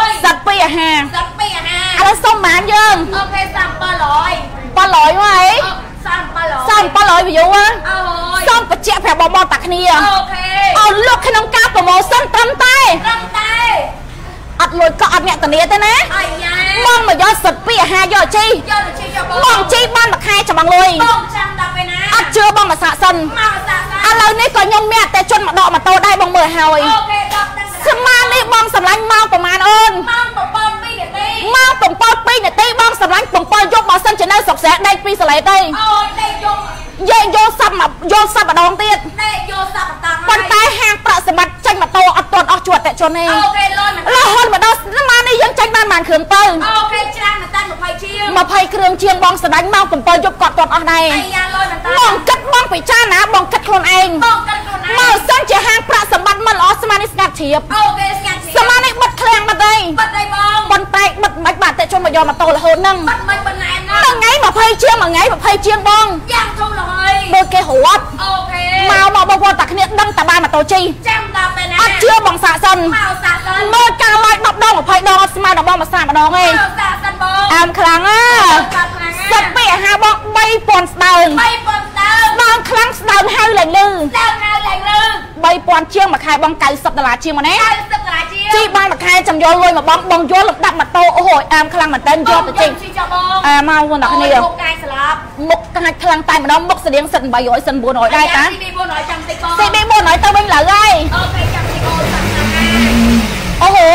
យសិតពីអាហារសិតពីអាហារឥឡូវសុំបានយើងអូខេ3700 700មកអី3700 3700 view ហ៎អូយសូមបញ្ជាក់ប្រាប់បងប្អូនតាគ្នាអូខេអោលុកក្នុងការប្រម៉ូសិនត្រឹមតែត្រឹមតែ អត់លួចក៏អត់អ្នកធានាទេណាអាយ៉ាមកមកយកសិតពីអាហារយកជីយកទៅជិះយកបងបងជីបានមួយខែចាំងលុយបងចាំដល់ពេលណាអត់ជឿបងមកសាកសិនមកសាសាឥឡូវនេះក៏ខ្ញុំមានអតិជនមកដកម៉ូតូដែរបងមើលហើយអូខេដល់ដល់ស្មាននេះបងសម្លាញ់មកប្រហែលអូនម៉ោង7 2នាទីមក7 2នាទីបងសម្លាញ់7យប់មកសិនជានៅស្រុកស្រែដេកពីសលេតទេអូយដេកយក យើងយកសាប់មកយកសាប់ម្ដងទៀតដេកយកសាប់តាំងប៉ុន្តែហាងប្រាក់សម្បត្តិចេញម៉ូតូអត់ទាន់អស់ជួតតែជនទេអូខេលុយមិនរហូតមកដល់ស្មាននេះយើងចេញបានប៉ុន្មានគ្រឿងទៅអូខេច្រើនមែនតើ20ជាង20គ្រឿងជាងបងសម្លាញ់មក7យប់គាត់ទាន់អស់ដែរអាយ៉ាលុយមែនតើបងគិតបងពិចារណាបងគិតខ្លួនឯងបងកាត់ខ្លួនឯងមកសិនជាហាងប្រាក់សម្បត្តិមិនល្អស្មាននេះស្ងាត់ជ្រាបអូខេស្ងាត់ជាស្មាននេះបិទឃ្លាំងបាត់ហើយបាត់ដៃបងប៉ុន្តែបិទមិនបាត់តែជុំមកយកម៉ូតូរហូតហ្នឹងបាត់មិនប៉ុណ្ណែនណាមួយថ្ងៃ20ជាងមួយថ្ងៃ20ជាងបងយ៉ាងធំល្ហើយមើលគេរត់អូខេមកមកបងប្អូនតាគ្នាដឹងតែបានម៉ូតូជិះចាំដល់ពេលណាអត់ជឿបងសាកសិនមកសាសិនមើលការឡាយ10ដង20ដងអត់ស្មើដល់បងមកសាកម្ដងទេមកសាសិនបងអែមខ្លាំងណាកាត់ខ្លាំងសិតពីអាហារបង3000ស្ដើងបីប៉ុនដើមបងខ្លាំងស្ដើងហៅឡើងលឺដើមនៅឡើងលើ 3000ជាងមួយខែបង90ដុល្លារជាងមកណា90ដុល្លារជាជីបានមួយខែចាំយកលុយមកបងបងយកលំដាប់ម៉ូតូអូយអែមខ្លាំងមែនតើយកទៅចេញជីចបងអែមកបងតាគ្នាមុខកាយស្លាប់មុខកាច់ខ្លាំងតែម្ដងមុខស្តៀងសិន800សិន900ដែរតាទី400ចាំតិចបងស៊ីប400ទៅវិញឡើយហើយអូខេចាំតិចបងចាំណាអូហូ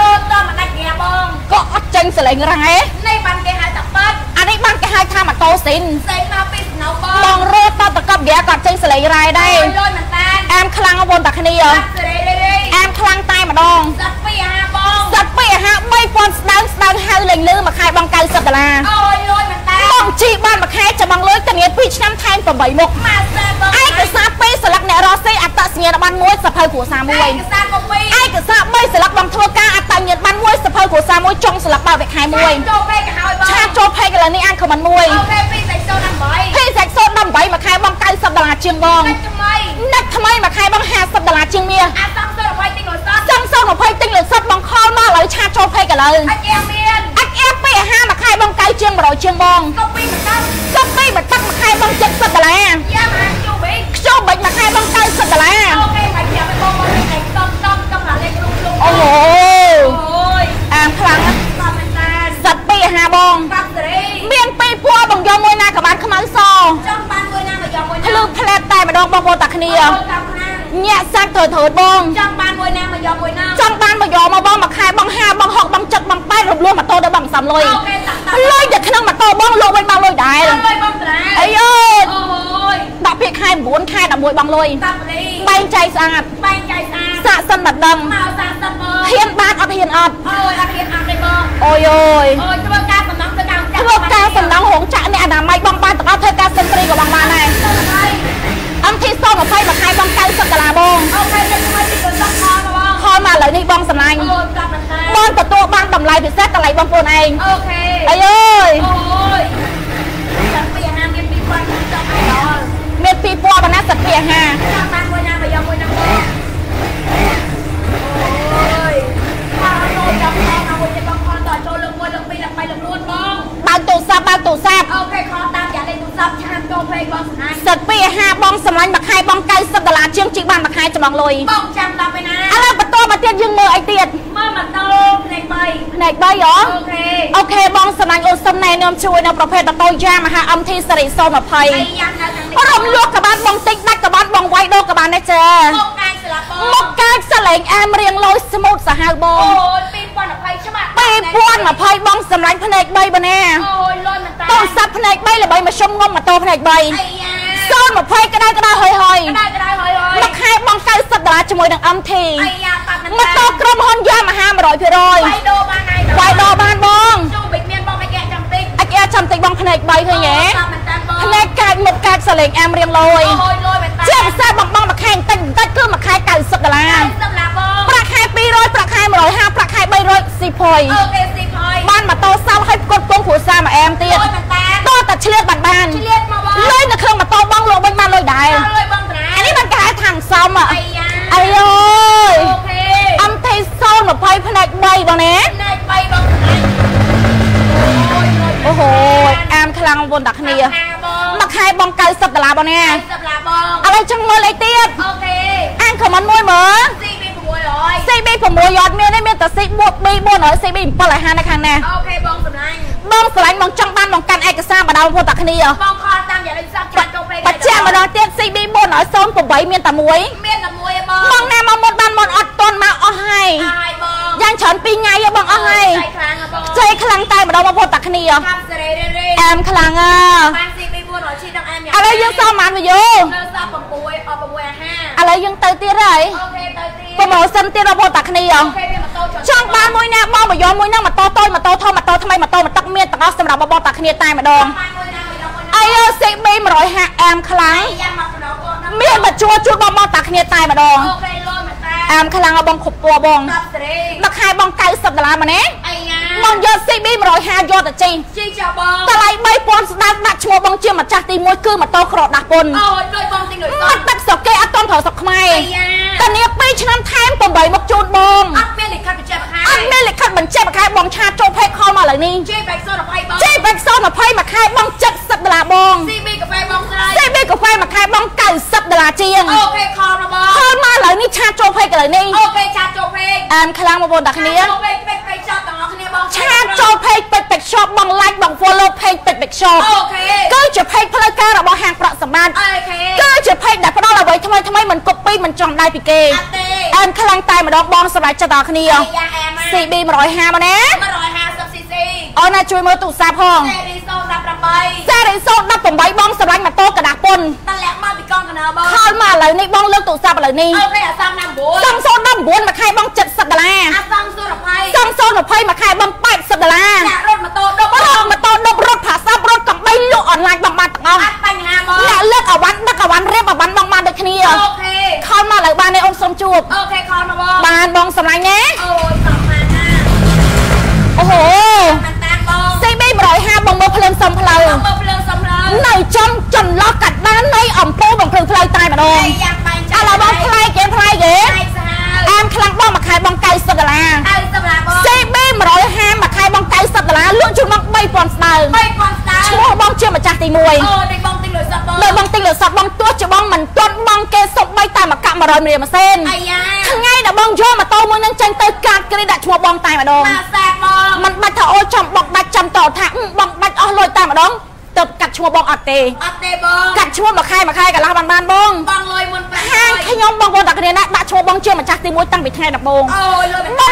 រត់តមកដាច់ងារបងក៏អត់ចេញសលេងរ៉ាំឯងនេះបានគេហៅតាប៉ាត់អានេះបានគេហៅថាម៉ូតូស៊ីនស្អីមកពីស្នៅ បបងងរត់តតកប់ហ្គាក៏ចេញសលេងរ៉ែដែរលុយមិនតានអែមខ្លាំងបងតាគ្នាបាត់សេរីរីរីអែមខ្លាំងតែម្ដងសាត់ពីអាហារបងសិតពីអាហារ3000ស្ដើងស្ដើងហៅលេងលឺមួយខែបង90ដុល្លារអូយលុយមិនតានប ងជីបានមួយខែចាំបងលុយតាងារ2ឆ្នាំថែម8មុខមកសាបងឯកសារ2ស្លឹកអ្នករស់ស៊ីអត្តសញ្ញាណប័ណ្ណ1សភៅគ្រួសារ1ឯកសារកុំពីឯកសារ3ស្លឹកបងធ្វើការអត្តសញ្ញាណប័ណ្ណ1សភៅគ្រួសារ1ចុងស្លឹកបើវិខែ1ចូលពេកក៏ហើយបងឆាចូលផេកឥឡូវនេះអានខមមិនមួយអូខេពីសាច់ចូល8ភេសាច់សូត្រ18មួយខែបង90ដុល្លារជាងបងសាច់ថ្មីណាត់ថ្មីមួយខែបង50ដុល្លារជាងមាសអាសំទៅ20ទិញលុយសតចង់សូត្រ20ទិញលើសុទ្ធបងខលមកឥឡូវឆាចូលផេកឥឡូវអត់យ៉ាងមាន អាចអែបពីអាហារមួយខែបង90ជាង100ជាងបងកុំពីមិនតានសុទ្ធពីមួយទឹកមួយខែបង70ដុល្លារយ៉ាងអានជួបវិញខ្ជុំបិចមួយខែបង90ដុល្លារអូខេមកចាំបងមកនេះឯងតំតំតំឡាលេខក្នុងក្នុងអូហូអូយអាមខ្លាំងណាស់សំមិនតានសិតពីអាហារបងបាក់សេរីមានពីរពណ៌បងយកមួយណាក៏បានខ្មៅសចង់បានមួយណាមកយកមួយណាភ្លឺផ្លែតតែម្ដងបងប្អូនតាគ្នាអូយតាមណា ញាក់សាច់ត្រូវត្រូវបងចង់បានមួយណាមកយកមួយណាចង់បានមកយកមកបងមួយខែបង50បង60បង70បង80រំលោះម៉ូតូដល់បងសំលុយអូខេតាក់តាក់លុយតែក្នុងម៉ូតូបងលក់វិញបងលុយដែរលុយបងត្រាអីអើយអូយដាក់ពីខែ9ខែ11បងលុយតាប់រីបែងចែកស្អាតបែងចៃស្អាតសាកសិនតែដឹងមកសាសិនបងហ៊ានបានអត់ហ៊ានអត់អូយអត់ហ៊ានអត់ទេបងអូយអូយអូយធ្វើការសំណងទៅការចាក់ធ្វើការសំណងរោងចក្រនេះអនាម័យបងបានទាំងអស់ធ្វើការសិនព្រីក៏បងបានដែរទៅហើយអំធីស 20មួយខែបង90ដុល្លារបងអូខេចិត្តថ្មីពីបន្តផងបងខលមកឥឡូវនេះបងសំឡាញ់បងទទួលបានតម្លៃពិសេសតម្លៃបងប្អូនឯងអូខេអីអើយអូយចាំពីអាហារមាន2000ចង់ឲ្យដល់មាន2000បណ្ណាសិទ្ធិអាហារចាំបានមួយណាបើយកមួយណាបងអូយថាចូលចាំផងណាមួយទៀតបងខលតចូលលើក1លើក2លើក3លើក4បងបើកទូរស័ព្ទបើកទូរស័ព្ទអូខេខលតាមយ៉ាងលេខទូរស័ព្ទឆា ស្នាញ់សិទ្ធិពីអាហារបងសម្លាញ់មួយខែបង90ដុល្លារជាងជីកបានមួយខែចំងលុយបងចាំដល់ពេលណាឥឡូវបន្តមកទៀតយើងមើលអីទៀតមើលម៉ូតូផ្នែក3ផ្នែក3ហ៎អូខេអូខេបងសម្លាញ់អូនសុំណែនាំជួយនៅប្រភេទម៉ូតូយ៉ាមហា MT សេរី020អីយ៉ាងនៅខាងនេះរំលក់ក៏បានបងតិចដាច់ក៏បានបងវាយដូរក៏បានដែរចាមុខកាយស្លាប់បងមុខកាចសលេងអែមរៀងលយស្មូតសាហាវបអូងយ2020ច្បាស់2020បងសម្លាញ់ផ្នែក3បងណាអូយលុយមិន តាតោះសាប់ផ្នែក3ល្បីមកជុំងុំម៉ូតូផ្នែក3អីយ៉ា020ក្តៅក្តៅហុយហុយក្តៅក្តៅហើយហើយមួយខែបង90ដុល្លារជាមួយនឹង MT អីយ៉ាប៉ាត់មិនម៉ូតូក្រុមហ៊ុនយ៉ាមហា100%វាយដូរបានហើយវាយដូរបានបងចូលបិចមានបងមកកែចាំតិចអាចអែចាំតិចបងផ្នែក3ឃើញទេប៉ាត់មិនតាបងផ្នែកកាចមុខកាចសលេងអែមរៀងលយអូយលុយមិនតាជាពិសេសបងបងមួយខែបន្តិចបន្តិចគឺមួយខែ90ដុល្លារ សម្រាប់បង ប្រាក់ខែ200ប្រាក់ខែ150ប្រាក់ខែ300ស៊ីផុយ អូខេស៊ីផយ បានម៉ូតូសោឲ្យផ្គត់ផ្គង់គ្រួសារមួយអែមទៀត លុយមិនតា តោះតែឆ្លៀតបានបាន ឆ្លៀតមកបង លុយនៅក្នុងម៉ូតូបងលក់វិញបានលុយដែរ លុយបងត្រា អានេះมันគេហៅថាំងសំ អី អី យ៉ា អីអើយ អូខេ អំទេស ប្អូនតាគ្នា ខាងបង មួយខែបង90ដុល្លារ បងណាសម្រាប់បងឥឡូវចង់មើលអីទៀតអូខេអានខមមិនមួយមើល CB 600 CB 6យអត់មានទេមានតែ CB 400 CB 750នៅខាងណាអូខេបងសម្លាញ់បងស្រឡាញ់បងចង់បានបងកាន់ឯកសារបដៅបងប្អូនតាគ្នាបងខលតាមយ៉ាងលេខសាប់ចាត់ចូលពេកបច្ចាក់ម្ដងទៀត CB 408មានតែមួយមានតែមួយឯងបងបងណាមកមុនបានមុនអត់តន់មកអស់ហើយហើយបងយ៉ាងច្រើន2ថ្ងៃហ៎បងអស់ហើយចៃខ្លាំងហ៎បងចេះខ្លាំងតែម្ដងបងប្អូនតាគ្នាកាប់សេរីរេរេអែមខ្លាំងអើ ឥឡូវយើងសល់ប៉ុន្មានវីយូនៅសល់6អត់6អាហារឥឡូវយើងទៅទៀតហើយអូខេទៅទៀតប្រម៉ូសិនទៀតបងប្អូនតាគ្នាអូខេវាម៉ូតូចចង់បានមួយណាបងមកយកមួយណាម៉ូតូតូចម៉ូតូធំម៉ូតូថ្មីម៉ូតូមកទឹកមានទាំងអស់សម្រាប់បងប្អូនតាគ្នាតែម្ដងបានមួយណាមួយណាមួយណាអាយ CB 150អែមខ្លាំងយ៉ាងមកដល់បងណាមានមកជួជូនបងប្អូនតាគ្នាតែម្ដងអូខេលុយមកតាអែមខ្លាំងឲ្យបងគ្រប់ពណ៌បងកាប់សេរីមួយខែបង90ដុល្លារមកណាអាយ៉ា បងយក CB 150យកទៅចេញជីចាបងតម្លៃ3000ស្ដាប់ដាក់ឈ្មោះបងជាម្ចាស់ទី1គឺម៉ូតូក្រដាស់ពុនអូយដូចបងទិញដូចអត់ទឹកស្រុកគេអត់តន់ប្រើស្រុកខ្មែរអាយ៉ាតានេះ2ឆ្នាំថែម8មកជូនបងអត់មានលិខិតបញ្ជាក់បង្ហាញអត់មានលិខិតបញ្ជាក់មួយខែបងឆាចូលផេកខលមកឥឡូវនេះជីបែកសូន20បងចេបេកស20មួយខែបង70ដុល្លារបង CB កាហ្វេបងស្រីសេបេកាហ្វេមួយខែបង90ដុល្លារជាងអូខេខលរបស់ខលមកឥឡូវនេះឆាចូលផេកឥឡូវនេះអូខេឆាតចូលពេកអែមខ្លាំងបងប្អូនតាគ្នាចូលពេ ចូលផេកពេកពេក shop បង like បង follow page ពេកពេក shop អូខេគឺជាផេកផ្លូវការរបស់ហាងប្រាក់សម្បត្តិអូខេគឺជាផេកដែលផ្ដល់អ្វីថ្មីថ្មីមិនកុបពីមិនចំដៃពីគេអត់ទេអែមខ្លាំងតែម្ដងបងសម្រាប់ចិត្តដល់គ្នាអាយ៉ាអែម CB 150មកណា150 cc អូនណាជួយមើលទូរស័ព្ទផងសេរី018សេរីសូ18បងសម្លាញ់ម៉ូតូកដាស់ពុនតលាក់មកពីកងកណ្ដាលបងខលមកឥឡូវនេះបងលើកទូរស័ព្ទឥឡូវនេះអូខេអាសំណាំ9សំសូន19មួយខែបង70ដុល្លារអាសំសុរភ័យសំសូន20មួយខែបង80 ដុល្លារចាក់រត់ម៉ូតូដប់រត់ម៉ូតូដប់រត់ផាសាប់រត់កំបីលក់អនឡាញបងបានទាំងអស់អត់បញ្ហាបងអ្នកលើកអវ៉ាន់ដឹកអវ៉ាន់រៀបអវ៉ាន់បងបានដូចគ្នាអូខេខលមកឥឡូវបាននេះអូនសុំជួបអូខេខលមកបងបានបងសម្លាញ់ណាអូយសំណាណាអូហូមិនតាមបង CB 150បងមើលភ្លើងសំផ្លូវបងមើលភ្លើងសំឡេងនៅចំចន្លោះកាត់បាននៃអំពូលបងភ្លើងផ្លូវតែម្ដងឯយ៉ា 3000ស្ដើង3000ស្ដើងឈ្មោះបងជាម្ចាស់ទី1អូនេះបងទិញលុយសតបងលើបងទិញលុយសតបងទោះជាបងមិនទាន់បងគេសុបបីតែមកកាក់100រៀលមួយសេនអាយ៉ាថ្ងៃដែលបងយកម៉ូតូមួយនឹងចេញទៅកាត់គ្រីដាក់ឈ្មោះបងតែម្ដងមកសាបងមិនបាច់ថាអូចាំបងដាច់ចាំតថាបងបាច់អស់លុយតែម្ដងទៅកាត់ឈ្មោះបងអត់ទេអត់ទេបងកាត់ឈ្មោះមួយខែមួយខែកន្លះបានបានបងបងលុយមុន500ខ្ញុំបងប្អូនតាគ្នាណាដាក់ឈ្មោះបងជាម្ចាស់ទី1តាំងពីថ្ងៃដំបូងអូយលុយបង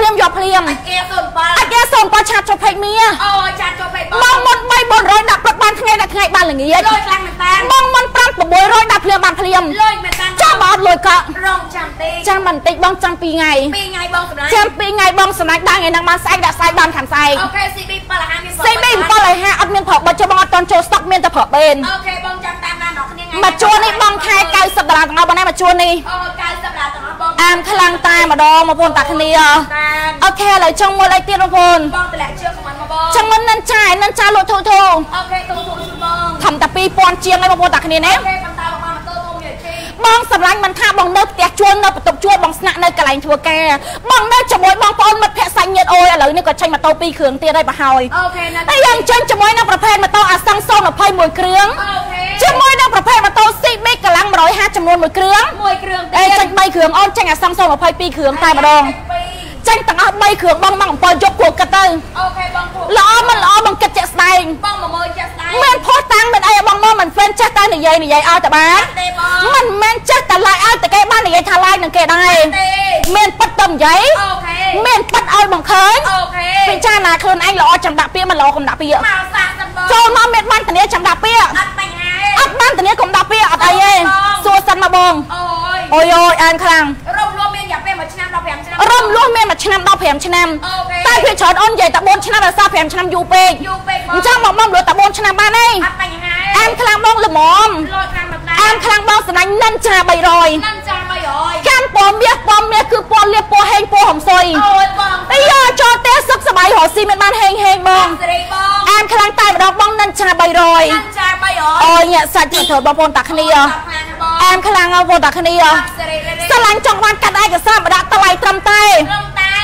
ភ្លាមយកភ្លាមគេ07អាចគេសូមប៉ាឆាតចុះពេកមៀអូយចាត់ចូលពេកបងមុន3 400ដាក់ព្រឹកបានថ្ងៃដាក់ថ្ងៃបានល្ងាចលុយខ្លាំងមែនតើបងមុន5 600ដាក់ភ្លាមបានភ្លាមលុយមែនតើចាំបើអត់លុយកក់រងចាំទេចាំបន្តិចបងចាំ2ថ្ងៃពីរថ្ងៃបងសម្រាប់ចាំ2ថ្ងៃបងសម្រាប់ដាក់ថ្ងៃហ្នឹងបានស្អែកដាក់ស្អែកបានខាងស្អែកអូខេ CB 750មានសេបេ7ឲ្យ5អត់មានប្រកបិចចុះបងអត់តន់ចូលស្តុកមានតែប្រកបេនអូខេបងចាំតាមដានដល់គ្នាថ្ងៃមកជួននេះបងខែ90ដុល្លារទាំងអស់បងណាមកជួននេះអូ90ដុល្លារទាំង អស់បងអានខ្លាំងតែម្ដងបងប្អូនតាគ្នាតាមអូខេឥឡូវចង់មើលអីទៀតបងប្អូនបងតម្លាក់ជឿខមមិនមកបងចង់មើលនិនចានិនចាលក់ធូរធូរអូខេទូទូជូនបងខំតែ2000ជាងហើយបងប្អូនតាគ្នាណា បងសម្លាញ់មិនថាបងនៅផ្ទះជួលនៅបន្ទប់ជួលបងស្នាក់នៅកន្លែងធ្វើការបងនៅជាមួយបងប្អូនមិត្តភក្តិសាច់ញាតិអូយឥឡូវនេះក៏ចេញម៉ូតូ2គ្រឿងទៀតហើយបើហើយអូខេណាតែយ៉ាងចេញជាមួយនឹងប្រភេទម៉ូតូអាសង់021គ្រឿងអូខេជាមួយនឹងប្រភេទម៉ូតូ CB កម្លាំង150ចំនួន1គ្រឿងមួយគ្រឿងអេចេញ3គ្រឿងអូនចេញអាសង់022គ្រឿងតែម្ដង ចេញទាំងអស់3គ្រឿងបងមក7យកគួរគិតទៅអូខេបងគួរល្អមិនល្អបងគិតជាក់ស្ដែងបងមកមើលចាស់ស្ដាយមានផុសតាំងមិនអីបងមកមិនហ្វេនចេះតែនិយាយនិយាយឲ្យតែបានទេបងមិនមែនចេះតែឡាយឲ្យតែគេបាននិយាយថាឡាយនឹងគេដែរទេមានប៉ិតទៅនិយាយអូខេមានប៉ិតឲ្យបងឃើញអូខេពិចារណាខ្លួនឯងល្អចាំដាក់ពាក្យមិនល្អកុំដាក់ពាក្យមកសាកសិនបងចូលមកមានបានធានាចាំដាក់ពាក្យអត់បញ្ហាអត់បានធានាកុំដាក់ពាក្យអត់អីទេសួរសិនមកបងអូយអូយអូយអានខ្លាំងរំលោះមានរយៈពេល1ឆ្នាំដល់5ឆ្នាំ រំលោះមានមួយឆ្នាំដល់5ឆ្នាំអូខេតែភាគច្រើនអូននិយាយតែ4ឆ្នាំដល់សារ5ឆ្នាំយូរពេកយូរពេកបងអញ្ចឹងមកមកលួចតែ4ឆ្នាំបានទេអត់បញ្ហាអានខ្លាំងបងល្មមលុយខ្លាំងមកដែរអានខ្លាំងបងស្នាញ់និនចា300នឹងចា300កាន់ពណ៌មាសពណ៌មាសគឺពណ៌លៀបពណ៌ហេងពណ៌ហំសុយអូយបងអីយ៉ាចូលទេសុខសប្បាយរស់ស៊ីមានបានហេងហេងបងសេរីបងអានខ្លាំងតែម្ដងបងនិនចា300នឹងចា300អូយញាក់សាច់ទៅធ្វើបងប្អូនតាគ្នាខ្លាំងបងអានខ្លាំងបងប្អូនតាគ្នាសេរីរេស្រ ឡាញ់ចង់បានកាត់ឯកសារមកដាក់តម្លៃត្រឹមតែត្រឹមតែ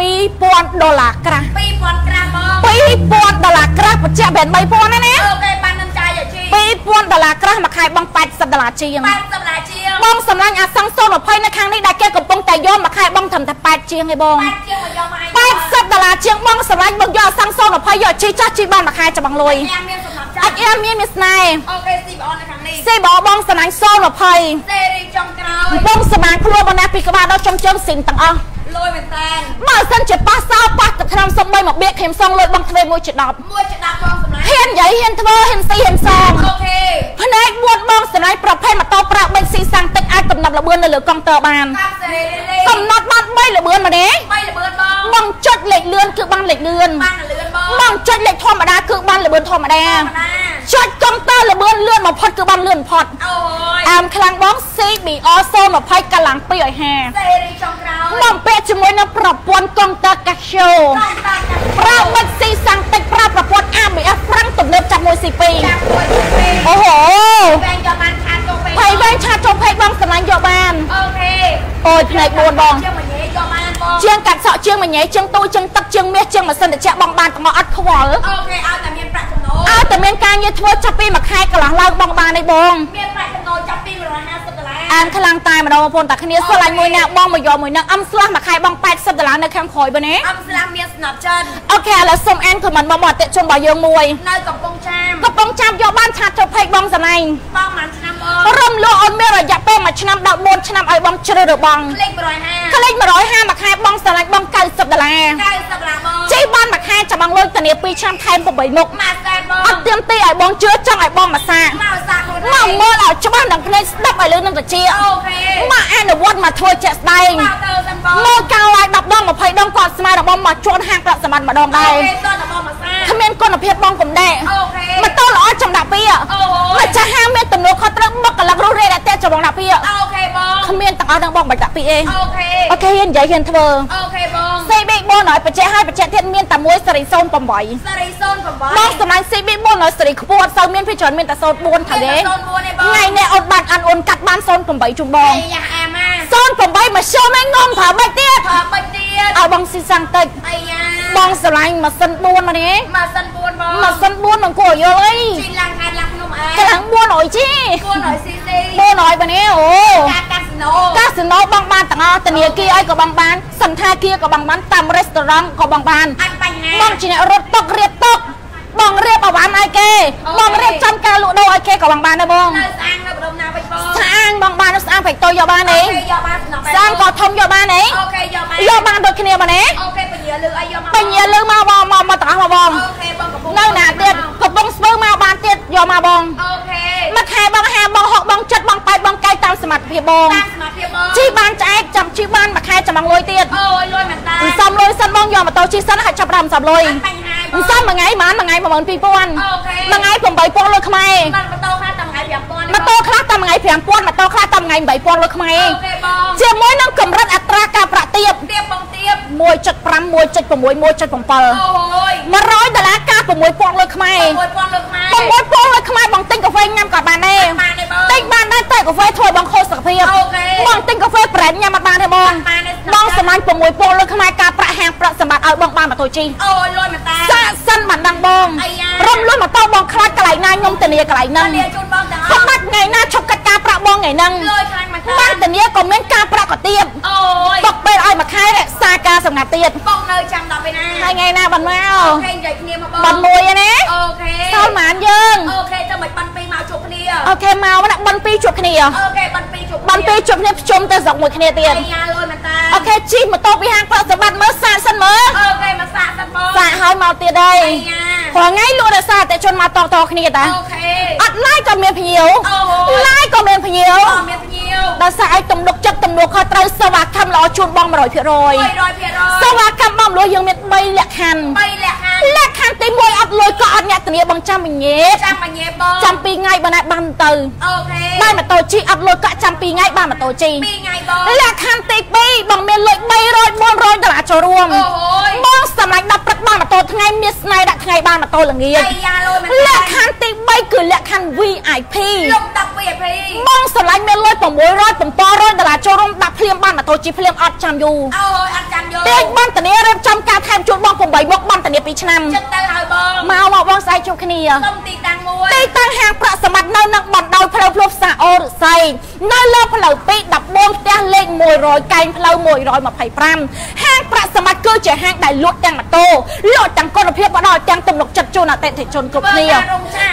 2000ដុល្លារក្រាស់2000ក្រាមបង2000ដុល្លារក្រាស់បញ្ជាក់បែន3000ណាណាអូខេបាននឹងចាយអាជី2000ដុល្លារក្រាស់មួយខែបង80ដុល្លារជាងបានសម្រាប់ជាងបងសម្លាញ់អាសង្សូន20នៅខាងនេះដែលគេកំពុងតែយកមួយខែបងត្រឹមតែ8ជាងឯងបងបានជាងមកយកមកឲ្យ80ដុល្លារជាងបងសម្លាញ់បងយកអាសង្សូន20យកជីចាស់ជីបានមួយខែច្បាស់លុយញ៉ាំមានសម្រា ប់ចាអាចអៀមមានមានស្នេហ៍អូខេស៊ីបងនៅខាងនេះសេបបងសម្លាញ់សូន20សេរីចុងក្រោយបងសម្លាញ់ខ្លួនបងណាពីក្បាលដល់ចុងជើងស៊ីនទាំងអស់លុយមែនតើបើសិនជាប៉ះសោប៉ះទឹកថ្នាំសុំបីមកបៀកខ្ញុំសងលុយបងទ្វេមួយជា10មួយច្បាប់បងសម្រាប់ ហ៊ាននិយាយហ៊ានធ្វើហ៊ានស៊ីហ៊ានសងអូខេភ្នែកួតបងសម្លាញ់ប្រភេទម៉ូតូប្រាក់បេស៊ីសាំងទឹកអាចកំណត់ល្បឿននៅលើកុងទ័របានតាមសេរីលេកំណត់បាន3ល្បឿនម្ដេចបីល្បឿនបងបងចុចលេខលឿនគឺបានលេខលឿនបានលឿនបងបងចុចលេខធម្មតាគឺបានល្បឿនធម្មតាធម្មតាចុចកុងទ័រល្បឿនលឿនបំផុតគឺបានលឿនបំផុតអូយអាមខ្លាំងបង CBR 020កាឡាំង2ឲ្យ50សេរីចុងក្រោយបងពាក់ជាមួយនឹងប្រព័ន្ធកុងទ័រ Casio តាមតាមប្រើបិទស៊ីសាំងទឹកប្រើប្រព័ន្ធ ABS ប្រាំងទំនើបចាប់មួយ C2 តាមមួយទៅអូហូវែងយកបានខាតទៅពេលភ័យវែងឆាតចូលភ័យបងសម្លាញ់យកបានអូខេអូយផ្នែក4បងជាមកញ៉េយកបានបងជាងកាត់សក់ជាងមញ៉ៃជាងទូជាងទឹកជាងមាសជាងម៉ាស៊ីនត្រជាក់បងបានទាំងអស់អត់ខ្វល់អូខេឲ្យតែមានប្រាក់ចំណូលអើតែមានការងារធ្វើចាប់ពីមួយខែកន្លះឡើងបងបានឯងបងមានប្រាក់ចំណូលចាប់ពី150ដុល្លារ អានខ្លាំងតែម្ដងបងប្អូនតាគ្នាស្រឡាញ់មួយណាបងមកយកមួយនឹងអឹមស្លាស់មួយខែបង80ដុល្លារនៅខាងក្រោយបងណាអំស្លាមមានស្នាប់ចិនអូខេឥឡូវសុំអានខមមិនបងមកអតិជនរបស់យើងមួយនៅកំពង់ចាមកំពុងចាំយកបានឆាតចូលភ័យបងសម្លាញ់បងបានឆ្នាំបង រំលោះអូនមានរយៈពេលមួយឆ្នាំដល់4ឆ្នាំឲ្យបងជ្រើសរើសបងលេខ150ក្លេច150មួយខែបងសម្លាញ់បង90ដុល្លារ90ដុល្លារបងជ័យបានមួយខែចាំបងលុយធានា2ឆ្នាំថែម8មុខម៉ាសែតបងអត់ទៀមទីឲ្យបងជឿចង់ឲ្យបងមកសាមកសាខ្លួនមកមើលឲ្យច្បាស់ដល់ភ្នែកស្ដាប់ឲ្យលឺនឹងតិចអូខេមកអនុវត្តមកធ្វើជាក់ស្ដែងមកទៅសិនបងមើលកៅឲ្យ10ដង20ដងគាត់ស្មើរបស់មកជួនហាងប្រាក់សម្បត្តិម្ដងអូដែរខេតើតបងមកសា គ្មានគុណភាពបងកំដែកអូខេម៉ូតូល្អចំដាក់ពីអូម្ចាស់ហាងមានទំនួលខុសត្រូវបុគ្គលិករស់រេតែចាំបងដាក់ពីអូខេបងគ្មានទាំងអស់នឹងបងបាច់ដាក់ពីអេអូខេអូខេហ៊ាននិយាយហ៊ានធ្វើអូខេបង CB 400បច្ចេកឲ្យបច្ចេកទៀតមានតែមួយសេរី08សេរី08បងសម្លាញ់ CB 400សេរីខ្ពស់អត់សូវមានពីច្រើនមានតែ04ថៅទេ04ឯបងថ្ងៃនេះអូនបានអានអូនកាត់បាន08ជុំបងយ៉ាអាម៉ា08មកចូលមកងំប្រើបាច់ទៀតប្រើបាច់ទៀត ឲ្យបងស៊ីសាំងតិចអាយ៉ាបងស្រឡាញ់ម៉ាស៊ីន4មកនេះម៉ាសិន4បងម៉ាស៊ីន4នឹងគួរឲ្យយល់អីជីឡើងខាត់ឡើងខ្ញុំអើកលាំង400ជី400 cc 400បើនេះអូការកាស៊ីណូកាស៊ីណូបងបានទាំងអស់ធនាគារអីក៏បងបានសន្តាគារក៏បងបានតាមរេស្តូរ៉ង់ក៏បងបានអត់បញ្ហាបងជាអ្នករត់តុករៀបតុកបងរៀបអវ៉ាន់ឲ្យគេអូបងរៀបចំការលក់ដូរឲ្យគេក៏បងបានដែរបងនៅស្អាងនៅបរមណាវិញបងស្អាងបង បានស្អាងផ្លេចតូចយកបានទេអូខេយកបានស្នប់ស្អាងក៏ធំយកបានទេអូខេយកបានយកបានដូចគ្នាបងទេអូខេបញ្ញាលឺអីយកមកបញ្ញាលើមកបងមកមកទាំងអស់មកបងអូខេបងកំពុងនៅណាទៀតកំពុងស្ពើមកបានទៀតយកមកបងអូខេមួយខែបង50បង60បងចិត្តបង8បងកាយតាមសមត្ថភាពបងតាមសមាធិបងជីបានឆ្អែតចាំជីបានមួយខែចាំបងលុយទៀតអូយលុយមែនតាអន្សំលុយសិនបងយកម៉ូតូជិះសិនហើយចាប់ដើមអន្សំលុយបញ្ហាបអន្សំមួយថ្ងៃប៉ុន្មានមួយថ្ងៃ12000អូខេមួយថ្ងៃ8000លុយខ្មែរបានម៉ូតូខ្លះតាមថ្ងៃ5000ម៉ូតូខ្លះតាមថ្ងៃ5000ម៉ូតូខ្លះតាមថ្ងៃ8000លុយខ្មែរអូខេបងជាមួយនឹងកម្រិតអត្រាការប្រាក់ទាបទៀបបងទៀប1.5 1.6 1.7អូយ100ដុល្លារការ6000លុយខ្មែរ1000លុយខ្មែរ6000លុយខ្មែរបងទិញកាហ្វេញ៉ាំក៏បានដែរបានទេបងទិញបានដែរតែកាហ្វេធ្វើឲ្យបងខូចសុខភាពអូខេបងទិញកាហ្វេប្រេងញ៉ាំអត់បានទេបងបានទេបងសម្លាញ់6000លុយខ្មែរការប្រាក់ហាងប្រាក់សម្បត្តិឲ្យបងបានម៉ូតូជីអូយលុយមែនតាសាកសិនបានដឹងបងអាយ៉ារំលឹកម៉ូតូបងខ្លាចកន្លែងណាខ្ញុំធានាកន្លែងហ្នឹង លាជូនបងទាំងអខ្ញុំស់បាច់ថ្ងៃណាឈប់កាត់ការប្រាក់បងថ្ងៃហ្នឹងលុយខ្លាំងមែនតាបានធានាក៏មានការប្រាក់ក៏ទៀតអូយទុកពេលឲ្យមួយខែរក្សាការសម្ងាត់ទៀតបងនៅចាំដល់ពេលណាហើយថ្ងៃណាបានមកអូខេនិយាយគ្នាមកបងបានមួយឯណាអូខេសល់ប៉ុន្មានយើងអូខេទៅមិនបានពីមកជួបគ្នាអូខេមកណាបានពីរជួបគ្នាអូខេបានពីជួបបានពីរជួបគ្នាប្រជុំទៅស្រុកមួយគ្នាទៀតអាយ៉ាលុយមែនតាអូខេជិះម៉ូតូពីហាងប្រាក់សម្បត្តិមើលសាកសិនមើលអូខេមកសាកសិនបងសាកឲ្យមកទៀតហើយអាយ៉ាព្រោះថ្ងៃលក់រសារតែជនមកតតគ្នាតាអូខេអ ត់ឡាយក៏មានភ្ញៀវអូឡាយក៏មានភ្ញៀវអូមានភ្ញៀវដល់សារឲ្យទំនុកចិត្តទំនួលខុសត្រូវសេវាកម្មល្អជូនបង100% 100%សេវាកម្មបងលួយយើងមាន3លក្ខខណ្ឌ3លក្ខខណ្ឌលក្ខខណ្ឌទី1អត់លួយ ក៏អត់អ្នកធានាបងចាំវិញ្ញាចាំមកញ៉េបងចាំ2ថ្ងៃបើណាបានទៅអូខេបានម៉ូតូជិះអត់លួយក៏ចាំ2ថ្ងៃបានម៉ូតូជិះ2ថ្ងៃបងលក្ខខណ្ឌទី2បងមានលុយ300 400ដុល្លារចូលរួមអូយបងសម្រាប់ដល់ព្រឹកបានម៉ូតូថ្ងៃមានស្នេហ៍ដាក់ថ្ងៃបានម៉ូតូល្ងាចអាយ៉ាលុយមែនលក្ខខណ្ឌទី3គឺលក្ខខណ្ឌ VIP លុកតាក់ VIP បងស្រឡាញ់មានលុយ600 700ដុល្លារចូលរួមដាក់ភ្លាមបានម៉ូតូជីភ្លាមអត់ចាំយូរអូយអត់ចាំយកទេបានតានីរៀបចំការថែមជូនបង8មកបានតានី2ឆ្នាំចិត្តទៅហើយបងមកមកបងស្អែកជួបគ្នាសុំទីតាំងមួយទីតាំងហាងប្រាក់សម្បត្តិនៅនឹងបណ្ដោយផ្លូវភ្លុបសាអូរស័យនៅលើផ្លូវ2 14ផ្ទះលេខ100កែងផ្លូវ125ហាងប្រាក់សម្បត្តិគឺជាហាងដែលលក់ទាំងម៉ូតូលក់ទាំងគុណភាពក៏ដោយទាំងទំនុកចិត្តជូនអតិថិជនគ្រប់គ្នា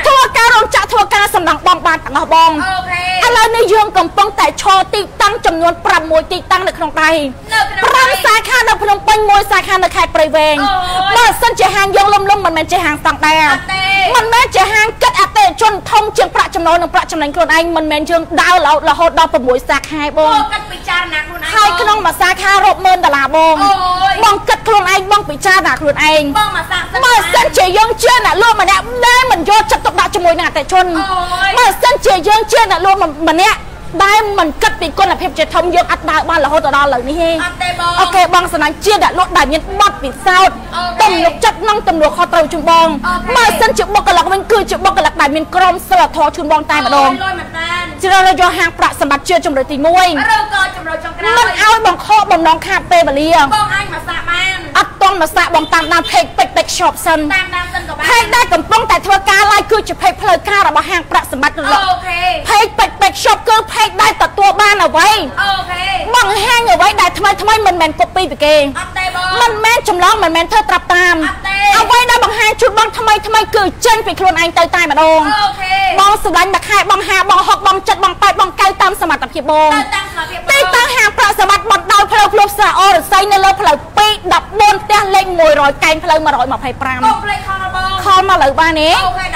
ធ្វើការរោងចក្រធ្វើការសម្ដងបងបានទាំងអស់បងអូខេឥឡូវនេះយើងកំពុងតែឈរទីតាំងចំនួន6ទីតាំងនៅក្នុងដៃនៅក្នុងដៃ5សាខានៅភ្នំពេញមួយសាខានៅខេត្តព្រៃវែងអូយបើសិនជាហាងយើងលំលំមិនមែនជាហាងស្តង់ដារអត់ទេមិនមែនជាហាងគិតអតិថិជនធំជាងប្រាក់ចំណូលនិងប្រាក់ចំណេញខ្លួនឯងមិនមែនយើងដើររហូតរហូតដល់6សាខាឯងបងបងកាត់ពិចារណាខ្លួនឯងហើយក្នុងមួយសាខារាប់ម៉ឺនដុល្លារបងអូយបងគិតខ្លួនឯងបងពិចារណាខ្លួនឯងបងមកសាក់សិនបើសិនជាយើងជាអ្នកលក់ម្នាក់ដែលមិនយកចិត្តទុកដាក់ជាមួយនឹងអតិថិជនអូយបើសិនជាយើងជាអ្នកលក់ម្នាក់ ដែលមិនគិតពីគុណភាពជាធំយើងអត់ដើរបានរហូតដល់ឥឡូវនេះទេអត់ទេបង OK បងសម្លាញ់ជាអ្នកលក់ដែលមានបទពិសោធន៍ OK ទំនុកចិត្តនិងទំនួលខុសត្រូវជូនបង OK បើសិនជាបុគ្គលិកវិញគឺជាបុគ្គលិកដែលមានក្រមសីលធម៌ជូនបងតែម្ដងលុយមែនតានជ្រើសរើសយកហាងប្រាក់សម្បត្តិជាជំរឿនទី1ឬក៏ជំរុញចុងក្រោមិនយឲ្យបងខកបំណងខាតពេលវេលាបងអាចមកសាក់បានអត់តន់មកសាកបងតាមដាន page page page shop សិនតាមតាម សិនក៏បាន page ដែលកំពុងតែធ្វើការ live គឺជា page ផ្លូវការរបស់ហាងប្រាក់សម្បត្តិរលក OK page ពេជ្រពេជ្រ shop គឺ page ដែលទទួលបានអ្វី okay បង្ហាញអ្វីដែលថ្មីថ្មីមិនមែន copy ពីគេអត់ទេបង មិនមែនចម្លងមិនមែនធ្វើត្រាប់តាមអត់ទេអ្វីដែលបង្ហាញជូនបងថ្មីថ្មីគឺចេញពីខ្លួនឯងទៅតែម្ដង okay បងសម្លាញ់មួយខែបង5បង6បង7បង8បង9តាមសមត្ថភាពបងទៅតាំងស្មារតីទីតាំងហាងប្រាក់សម្បត្តិបណ្ដោយផ្លូវភ្លុបសាអរស័យនៅលើផ្លូវ2 14ផ្ទះលេខ100កែងផ្លូវកុំ125ភ្លេចខលបងខលមកលើបានទេ okay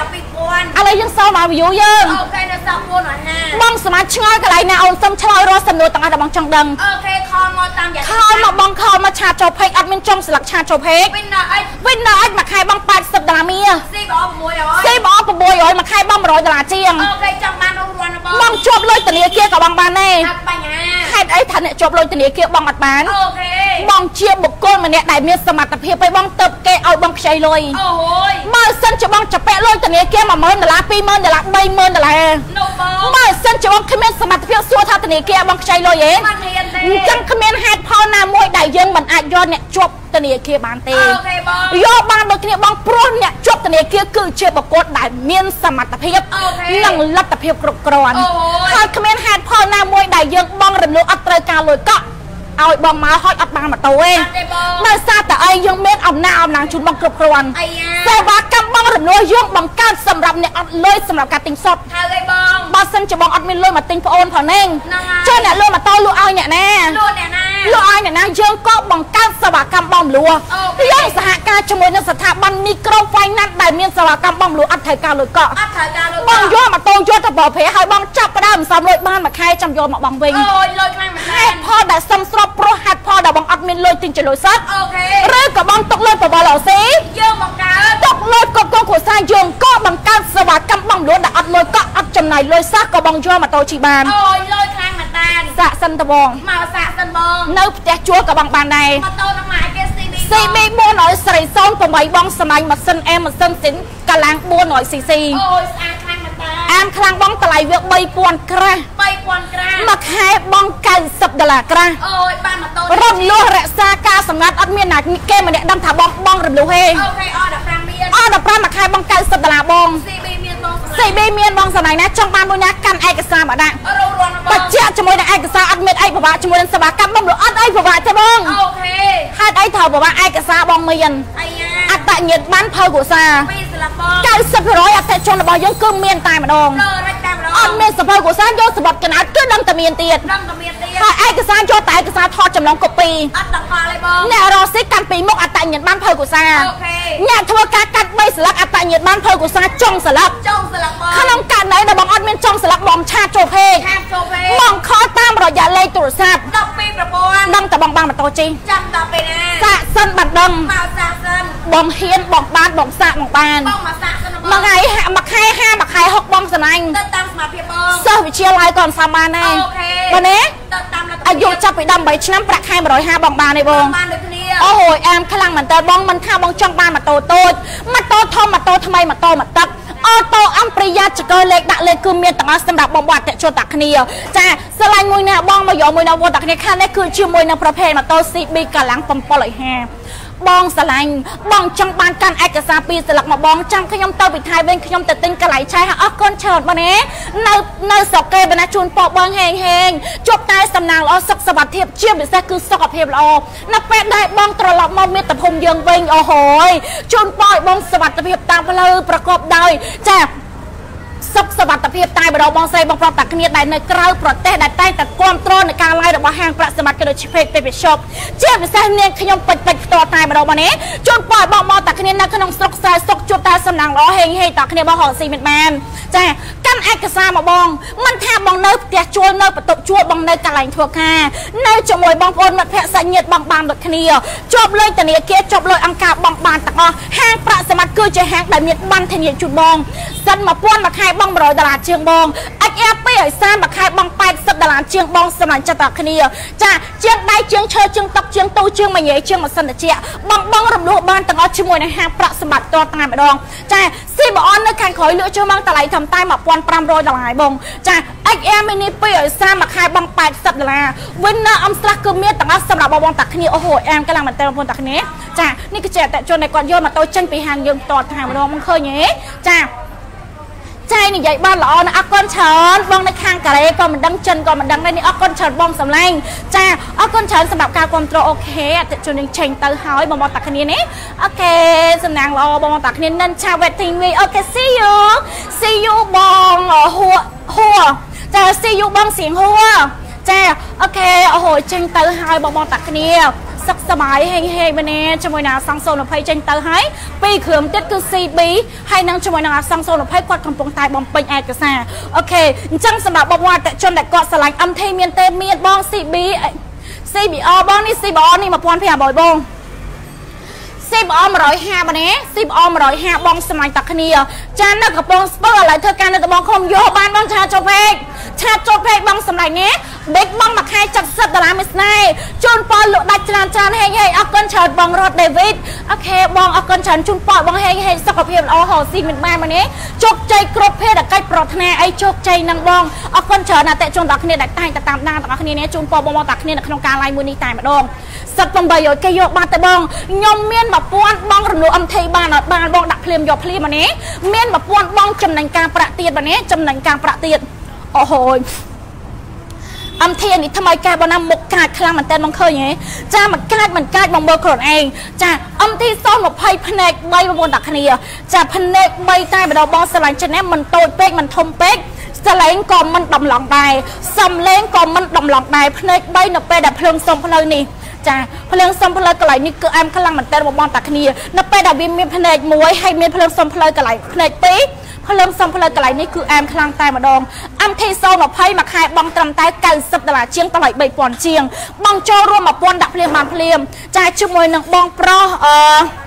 12000ឥឡូវយើងសល់មក view យើងអូខេនៅសក់450បងសម្រាប់ឆ្ងល់កន្លែងណាអូនសុំឆ្លើយរាល់សំណួរទាំងអស់ដែលបងចង់ដឹងអូខេខលមកតាមយ៉ាងខលមកបងខលមកឆាតចូលពេកអត់មានចំស្លឹកឆាតចូលពេកវិញដល់អីវិញនៅអាចមួយខែបង80ដុល្លារមាសស៊ីបង600ស៊ីបង600មួយខែបង100ដុល្លារជាងអូខេចង់បានរងរន់បងបងជាប់លុយធនាគារក៏បងបានដែរអត់បញ្ហាហេតុអីថាអ្នកជាប់លុយធនាគារបងអត់បានអូខេបងជាបុគ្គលម្នាក់ដែលមានសមត្ថភាពឲ្យបងទៅគេឲ្យបងខ្ចីលុយអូយបើសិនជាបងចាប់ពាក់លុយធនាគារ10000ដុល្លារ20000ដុល្លារ30000ដុល្លារនោះបងបើសិនជាបងគ្មានសមត្ថភាពសួរថាធនាគារឲ្យបងខ្ចីលុយឯងមិនហ៊ានទេអញ្ចឹងគ្មានហេតុផលណាមួយដែលយើងមិនអាចយកអ្នកជាប់ធនាគារបានទេអូខេបងយកបានដូចគ្នាបងព្រោះអ្នកជាប់ធនាគារគឺជាបុគ្គលដែលមានសមត្ថភាពអូខេនិងលទ្ធភាពគ្រប់គ្រាន់អូយហើយគ្មានហេតុផលណាមួយដែលយើងបងរំលោភអត់ត្រូវការលុយកក់ ឲ្យបងមកហុចអត់បានម៉ូតូទេអត់ទេបងដោយសារតែអីយើងមានអំណាចអំណាងជូនបងគ្រប់គ្រាន់អាយ៉ាសេវាកម្មបងរំលោះយើងបង្កើតសម្រាប់អ្នកអត់លុយសម្រាប់ការទិញសុទ្ធហើយអីបងបើសិនជាបងអត់មានលុយមកទិញប្អូនផងហ្នឹងហ្នឹងហើយចុះអ្នកលុយម៉ូតូលក់ឲ្យអ្នកណាលក់អ្នកណា លក់ឲ្យអ្នកណាយើងក៏បង្កើតសេវាកម្មបងលួអូខេយើងសហការជាមួយនឹងស្ថាប័ន Micro Finance ដែលមានសេវាកម្មបងលួអត់ត្រូវការលុយកក់អត់ត្រូវការលក់បងយកម៉ូតូយកទៅបោប្រែឲ្យបងចាប់ផ្ដើមសំលុយបានមួយខែចាំយកមកបងវិញអូយលុយខ្លាំងមែនហេតុផលដែលសំស្របព្រោះហេតុផលដែលបងអត់មានលុយទិញចលុយសុទ្ធអូខេឬក៏បងទុកលុយបបលអស៊ីយើងបង្កើតទុកលុយក៏កងគ្រួសារយើងក៏បង្កើតសេវាកម្មបងលួដែលអត់លុយក៏អត់ចំណាយលុយសោះក៏បងយកម៉ូតូជិះបានអូយលុយ ខ្លាំងមែនតានសាកសិនតបងមកសាក់សិនបងនៅផ្ទះជួលក៏បងបានដែរម៉ូតូនឹងមកគេ CB CB 400ស្រី08បងសម្លាញ់ម៉ាស៊ីនអេម៉ាស៊ីនស៊ីនកាឡាំង 400cc អូយស្អាតខ្លាំងមែនតាអានខ្លាំងបងតម្លៃវា3000ក្រាស់3000ក្រាមមួយខែបង90ដុល្លារក្រាស់អូយបានម៉ូតូរំលោះរក្សាការសម្ងាត់អត់មានណាគេម្នាក់ដឹងថាបងបងរំលោះទេអូខេអត់15មានអត់15មួយខែបង90ដុល្លារបង CB មានបង សម្រាប់ CB មានបងសម្លាញ់ណាចង់បានមួយណាកាន់ឯកសារមកដាក់រងរន់បងបច្ចៈជាមួយនឹងឯកសារអត់មានអីពិបាកជាមួយនឹងសេវាកម្មបងលក់អត់អីពិបាកទេបងអូខេហេតុអីត្រូវពិបាកឯកសារបងមានអាយ៉ាអត្តញ្ញាណបានភៅគ្រួសារពីស្លាប់បង90%អតិថិជនរបស់យើងគឺមានតែម្ដងលើរ៉ាច់តែម្ដង អត់មានសភៅគ្រួសារយកសម្បត្តិកណាត់គឺដឹងតែមានទៀតដឹងតែមានទៀតហើយឯកសារយកតែឯកសារថតចម្លងកូពីអត់ដល់ផលទេបងអ្នករកស៊ីកាន់ពីមុខអត្តញ្ញាណបានភៅគ្រួសារអូខេអ្នកធ្វើការកាត់3ស្លឹកអត្តញ្ញាណបានភៅគ្រួសារចុងស្លឹកចុងស្លាប់បងក្នុងករណីដែលបងអត់មានចុងស្លឹកបងឆាតចូលពេកខាតចូលពេបងខលតាមរយៈលេខទូរស័ព្ទ12ប្រព័ន្ធដឹងតែបងបានម៉ូតូជិះចាំដល់ពេលណាសាកសិនបានដឹងមកសាក់សិនបងហ៊ានបងបានបងសាកបងបានបងមកសាក់សិនបង មួយថ្ងៃហាមួយខែ5មួយខែ6បងសំណាញ់ទៅតាមសមាភិបបងសិស្សវិទ្យាល័យក៏មិនសមបានដែរអូខេបងណាទៅតាមលទ្ធភាពអាយុចាប់ពី18ឆ្នាំប្រាក់ខែ150បងបានទេបងបានដូចគ្នាអូហូយអាមខ្លាំងមែនតើបងមិនថាបងចង់បានម៉ូតូតូចម៉ូតូធំម៉ូតូថ្មីម៉ូតូមកទឹកអូតូអំប្រិយាចកលេខដាក់លេខគឺមានទាំងអស់សម្រាប់បងប្អូនអតិជនតាគ្នាចាស្រឡាញ់មួយណាបងមកយកមួយណាបងតាគ្នាខាងនេះគឺជាមួយនឹងប្រភេទម៉ូតូ CB កាលាំង750 បងស្រឡាញ់បងចង់បានកាន់ឯកសារពីរស្លឹកមកបងចាំខ្ញុំទៅពីថៃវិញខ្ញុំទៅទិញកន្លែងឆៃអរគុណច្រើនបងណានៅនៅស្រុកគេបងណាជូនពរបងហេងហេងជប់តែសំណាងល្អសុខសុវត្ថិភាពជាពិសេសគឺសុខភាពល្អនៅពេលដែលបងត្រឡប់មកមាតុភូមិយើងវិញអូហូយជូនពរឲ្យបងសុវត្ថិភាពតាមផ្លូវប្រកបដោយចា សុខសวัสดิភាពតែម្ដងបងស្រីបងប្រុសតាគ្នាដែលនៅក្រៅប្រទេសដែលតែងតែគ្រប់គ្រងនៅការឡាយរបស់ហាងប្រាក់សម្បត្តិក៏ដូចជា Page Paper Shop ជាពិសេសនាងខ្ញុំពេចពេចផ្ទាល់តែម្ដងបងនេះជូនពរបងមកតាគ្នានៅក្នុងស្រុកខ្សែសុកជួបតែសំណាងល្អហេងហេតាគ្នាបងហងស៊ីមិនបានចាកាន់ឯកសារមកបងមិនថាបងនៅផ្ទះជួលនៅបន្ទប់ជួលបងនៅកន្លែងធ្វើការនៅជាមួយបងប្អូនមិត្តភក្តិសាច់ញាតិបងបានដូចគ្នាជាប់លុយធនាគារជាប់លុយអង្គការបងបានទាំងអស់ហាងប្រាក់សម្បត្តិគឺជាហាងដែលមានបានធានាជូនបងសិន1000មួយខែ បង100ដុល្លារជាងបង XR 2 ឲ្យសានមួយខែបង80ដុល្លារជាងបងសម្រាប់ចិត្តតែគ្នា ចាជាងដៃជាងឈើជាងតុកជាងទូជាងមួយញ៉េជាងម៉ាស៊ីនត្រជាក់បងបងរំលោះបានទាំងអស់ជាមួយនឹងហាងប្រាក់សម្បត្តិតតែម្ដងចា CBON នៅខាងក្រោយលក់ចូលមកតម្លៃធំតែ1500ដុល្លារបងចា XR mini 2ឲ្យសានមួយខែបង80ដុល្លារ Winner អំស្រះគឺមានទាំងអស់សម្រាប់បងបងតាគ្នាអូហូអាមកាលាំងមែនតើបងប្អូនតាគ្នាចានេះគឺជាអតិជនដែលគាត់យកម៉ូតូចេញពីហាងយើងតតែម្ដងមកឃើញទេចា ចៃនិយាយបានល្អណាស់អរគុណច្រើនបងនៅខាងកូរ៉េក៏មិនដឹងចិនក៏មិនដឹងដែរនេះអរគុណច្រើនបងសម្លេងចាអរគុណច្រើនសម្រាប់ការគ្រប់គ្រងអូខេអតិជននឹងឆេញទៅហើយបងប្អូនតាគ្នានេះអូខេសំណាងល្អបងប្អូនតាគ្នានិនឆា waiting we អូខេ see you see you បងហួហួចា see you បងសៀងហួចាអូខេអូហូចេញទៅហើយបងប្អូនតាគ្នា សុខសប្បាយហេងហេងមែនទេជាមួយនឹងអាសង់020ចេញទៅហើយពីរគ្រឿងទៀតគឺ CB ហើយនឹងជាមួយនឹងអាសង់020គាត់កំពុងតែបំពេញឯកសារអូខេអញ្ចឹងសម្រាប់បងប្អូនអតិជនដែលគាត់ឆ្លាញ់ MT មានទេមានបង CB CBR បងនេះ CBR នេះ1500បង CBR 150បងនេះ CBR 150បងស្មាញ់តាគ្នា ចានៅកំពង់ស្ពឺឥឡូវធ្វើការនៅតំបន់ខំយកបានបងឆាចូលពេកឆាចូលពេកបងសម្លាញ់នេះបេកបងមួយខែ70ដុល្លារមួយស្នេហ៍ជូនប៉លលក់ដាច់ច្រើនច្រើនហេងហេងអរគុណច្រើនបងរត់ដេវីតអូខេបងអរគុណច្រើនជូនប៉បងហេងហេងសុខភាពល្អហោស៊ីមិនបានមកនេះជោគជ័យគ្រប់ភេទកិច្ចប្រាថ្នាអីជោគជ័យនឹងបងអរគុណច្រើនអតិជនដល់គ្នាដែលតែងតែតាមដានទាំងអស់គ្នានេះជូនប៉បងបងតាគ្នានៅក្នុងការ live មួយនេះតែម្ដងសិត800គេយកបាត់ទៅបងខ្ញុំមាន1000បងរំលោះ MT បានអត់បានបងដាក់ភ្លាមយកភ្លាមមកនេះមាន1000បងចំណេញការប្រាក់ទៀតមកនេះចំណេញការប្រាក់ទៀតអូហូយអំធានេះថ្មីកែបងណាមុខកាចខ្លាំងមែនតើបងឃើញហ៎ចាមកកាចមិនកាចមកមើលខ្លួនឯងចាអំទីស20ភ្នែក3បងប្អូនតាគ្នាចាភ្នែក3តែម្ដងបងស្រឡាញ់ចិននេះមិនតូចពេកមិនធំពេកសលេងក៏មិនដំឡងដែរសំលេងក៏មិនដំឡងដែរភ្នែក3នៅពេលដែលភ្លើងសុំផ្លូវនេះ ចាភ្លើងសុំផ្លូវកន្លែងនេះគឺអែមខ្លាំងមែនតើបងប្អូនតាគ្នានៅពេលដែលវាមានភ្នែក1ហើយមានភ្លើងសុំផ្លូវកន្លែងភ្នែក2ភ្លើងសំផ្លូវកន្លែងនេះគឺអែមខ្លាំងតែម្ដង MT0 20 មួយខែបងត្រឹមតែ90ដុល្លារជាងតម្លៃ3000ជាងបងចូលរួម1000ដាក់ភ្លាមបានភ្លាមចាយជាមួយនឹងបងប្រុសអឺ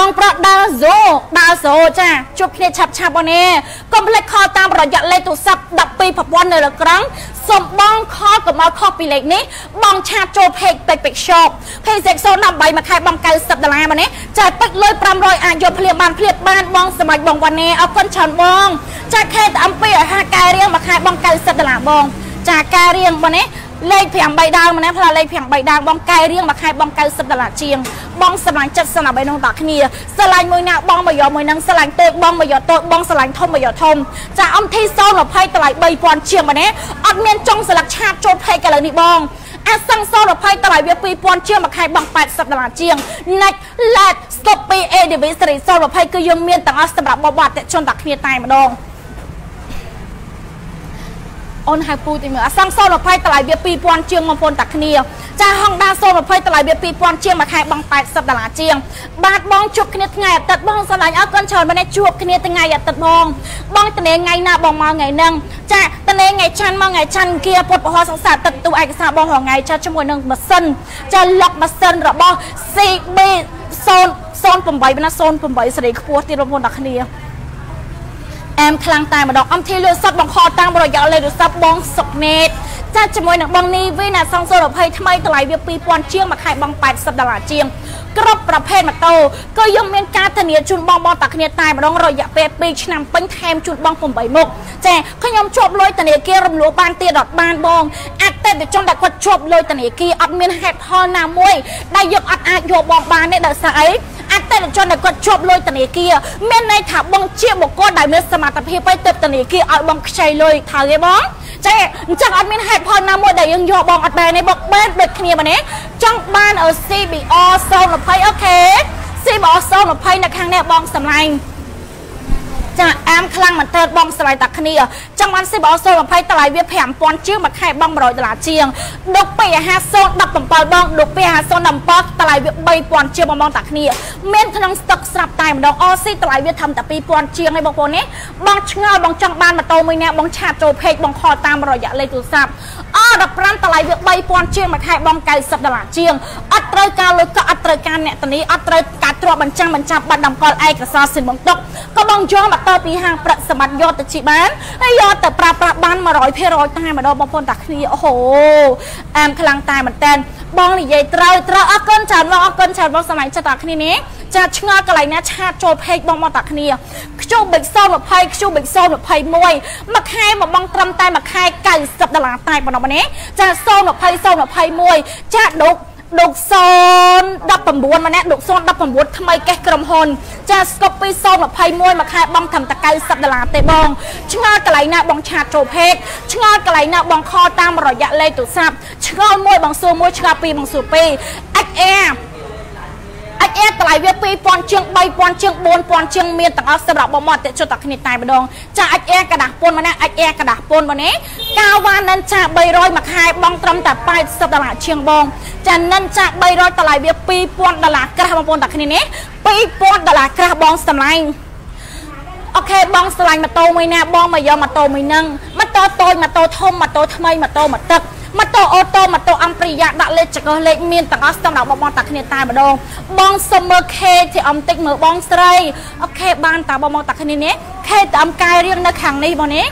បងប្រុសដើរហ្សូដើរហ្សូចាជួបគ្នាឆាប់ឆាប់បងនេះកុំភ្លេចខលតាមរយៈលេខទូរស័ព្ទ12ប្រព័ន្ធនៅលើក្រង់សូមបងខលកុំឲ្យខុសពីលេខនេះបងឆាតចូល page Page Shop page Section 18មួយខែបង90ដុល្លារមកនេះចាយពេចលុយ500អាចយកភ្លាមបានភ្លាមបានបងសម្រាប់បងវ៉ាណេអរគុណច្រើនបងចាខេតអំពីឲ្យហាកែរៀងមួយខែបង90ដុល្លារបងចាកែរៀងបងនេះ លេខ5 3ដើមម្នាក់ផ្លាលេខ5 3ដើមបងកែរៀងមួយខែបង90ដុល្លារជាងបងស្រឡាញ់ចិត្តសិនដើម្បីនោះដល់គ្នាស្រឡាញ់មួយណាបងមកយកមួយនឹងស្រឡាញ់តូចបងមកយកតូចបងស្រឡាញ់ធំមកយកធំចាអំធីសូន20តម្លៃ3000ជាងម្នាក់អត់មានចុងស្លឹកឆាតចូលភេកឥឡូវនេះបងអាសង្សូន20តម្លៃវា2000ជាងមួយខែបង80ដុល្លារជាង Next Let Stop A Divisory សូន20គឺយើងមានទាំងអស់សម្រាប់បបអតិជនតាគ្នាតែម្ដង អូនហៅពូទីមើលអាសង្សូន20តម្លៃវា2000ជាងបងប្អូនតាគ្នាចាហុងដាសូន20តម្លៃវា2000ជាងមួយខែបង80ដុល្លារជាង បាទបងជួបគ្នាថ្ងៃអាទិត្យបងស្រឡាញ់អរគុណច្រើនមែនជួបគ្នាថ្ងៃអាទិត្យបងបងតនេថ្ងៃណាបងមកថ្ងៃហ្នឹងចាតនេថ្ងៃច័ន្ទមកថ្ងៃច័ន្ទគៀពុតបរោះសង្សារទឹកទូឯកសារបងរថ្ងៃចាជាមួយនឹងម៉ាស៊ីនចាលុកម៉ាស៊ីនរបស់ CB 0 08ណា08សេរីខ្ពស់ទៀតបងប្អូនតាគ្នា អែមខ្លាំងតែម្ដងអំធីលឿសុតបងខតាមរយៈលេខទូរស័ព្ទបងសុកណេតចាជាមួយនឹងបងនីវីណាសងសូ20ថ្មីតម្លៃវា2000ជាងមួយខែបង80ដុល្លារជាងគ្រប់ប្រភេទម៉ូតូក៏យើងមានការធានាជូនបងបងតាគ្នាតែម្ដងរយៈពេល2ឆ្នាំពេញថែមជូនបង8មុខចាខ្ញុំជាប់លុយធនាគាររំលោះបានទៀតអត់បានបងអតិថិជនដែលគាត់ជាប់លុយធនាគារអត់មានហេតុផលណាមួយដែលយើងអត់អាចយកបងបានទេដោយសារអីអតិថិជនដែលគាត់ជាប់លុយធនាគារមានន័យថាបងជាបុគ្គលដែលមានសមត្ថភាពទៅទៅធនាគារឲ្យបងខ្ចីលុយថៅទេបងចេះអញ្ចឹងអត់មានហេតុផលណាមួយដែលយើងយកបងអត់បានទេបងបានដូចគ្នាបងនេះចង់បាន CBR 020អូខេ CBR 020នៅខាងនេះបងសម្លាញ់ចាអាមខ្លាំងមែនតើបងស្រ័យតាគ្នាចង់បានស៊ីបអូ020តម្លៃវា5000ជាងមួយខែបង100ដុល្លារជាងដុក250 17បងដុក250 17តម្លៃវា3000ជាងបងបងតាគ្នាមានក្នុងស្តុកស្រាប់តែម្ដងអស៊ីតម្លៃវាត្រឹមតែ2000ជាងឯងបងប្អូននេះបងឆ្ងល់បងចង់បានម៉ូតូមួយនេះបងឆាតចូលពេកបងខលតាមរយៈលេខទូរស័ព្ទ អ15តម្លៃវា3000ជាងមួយខែបង90ដុល្លារជាងអត់ត្រូវការលុយក៏អត់ត្រូវការអ្នកធានាអត់ត្រូវការទ្រព្យបញ្ចាំបញ្ចាំបាត់តម្កល់ឯកសារសិនបងទុកក៏បងយកម៉ូតូពីហាងប្រាក់សម្បត្តិយកទៅជីបានហើយយកទៅប្រើប្រាស់បាន100%តែម្ដងបងប្អូនតាគ្នាអូហូអែមខ្លាំងតែមែនតើបងនិយាយត្រូវត្រូវអរគុណច្រើនបងអរគុណច្រើនបងសម្លាញ់ចិត្តតាគ្នានេះចាឆ្ងល់កន្លែងណាឆាតចូលពេកបងមកតាគ្នាខ្ជុំបិច020ខ្ជុំបិច021មួយខែមកបងត្រឹមតែមួយខែ90ដុល្លារតែប៉ុណ្ណោះនេះចា020 021ចាដុកដុក019ម្នាក់ដុក019ថ្មីកេះក្រុមហ៊ុន ចាស្កុបពី021មួយខែបងត្រឹមតែ90ដុល្លារទេបងឆ្ងល់កន្លែងណាបងឆាតចូលពេកឆ្ងល់កន្លែងណាបងខលតាមរយៈលេខទូរស័ព្ទឆ្ងល់មួយបងសួរមួយឆ្ងល់ពីរបងសួរពីរ XR អាចអែតម្លៃវា2000ជាង3000ជាង4000ជាងមានទាំងអស់សម្រាប់បងមកតិចចុះតែគ្នាតែម្ដងចាអាចអែกระดาษពុនមកណាអាចអែกระดาษពុនមកនេះកាវ៉ានិនចា300មួយខែបងត្រឹមតែ80ដុល្លារជាងបងចានិនចា300តម្លៃវា2000ដុល្លារក្រាស់បងប្អូនតែគ្នានេះ2000ដុល្លារក្រាស់បងសម្លាញ់អូខេបងស្រឡាញ់ម៉ូតូមួយណាបងមកយកម៉ូតូមួយហ្នឹងម៉ូតូតូចម៉ូតូធំម៉ូតូថ្មីម៉ូតូមកទឹក ម៉ូតូអូតូម៉ូតូអំព្រីយ៉ាដាក់លេខចកលេខមានទាំងអស់ស្ទើរដល់បងតាគ្នាតែម្ដងបងសុំមើល K ទីអំតិចមើលបងស្រីអូខេបានតាបងតាគ្នានេះ K ទីអំកាយរៀងនៅខាងនេះបងនេះ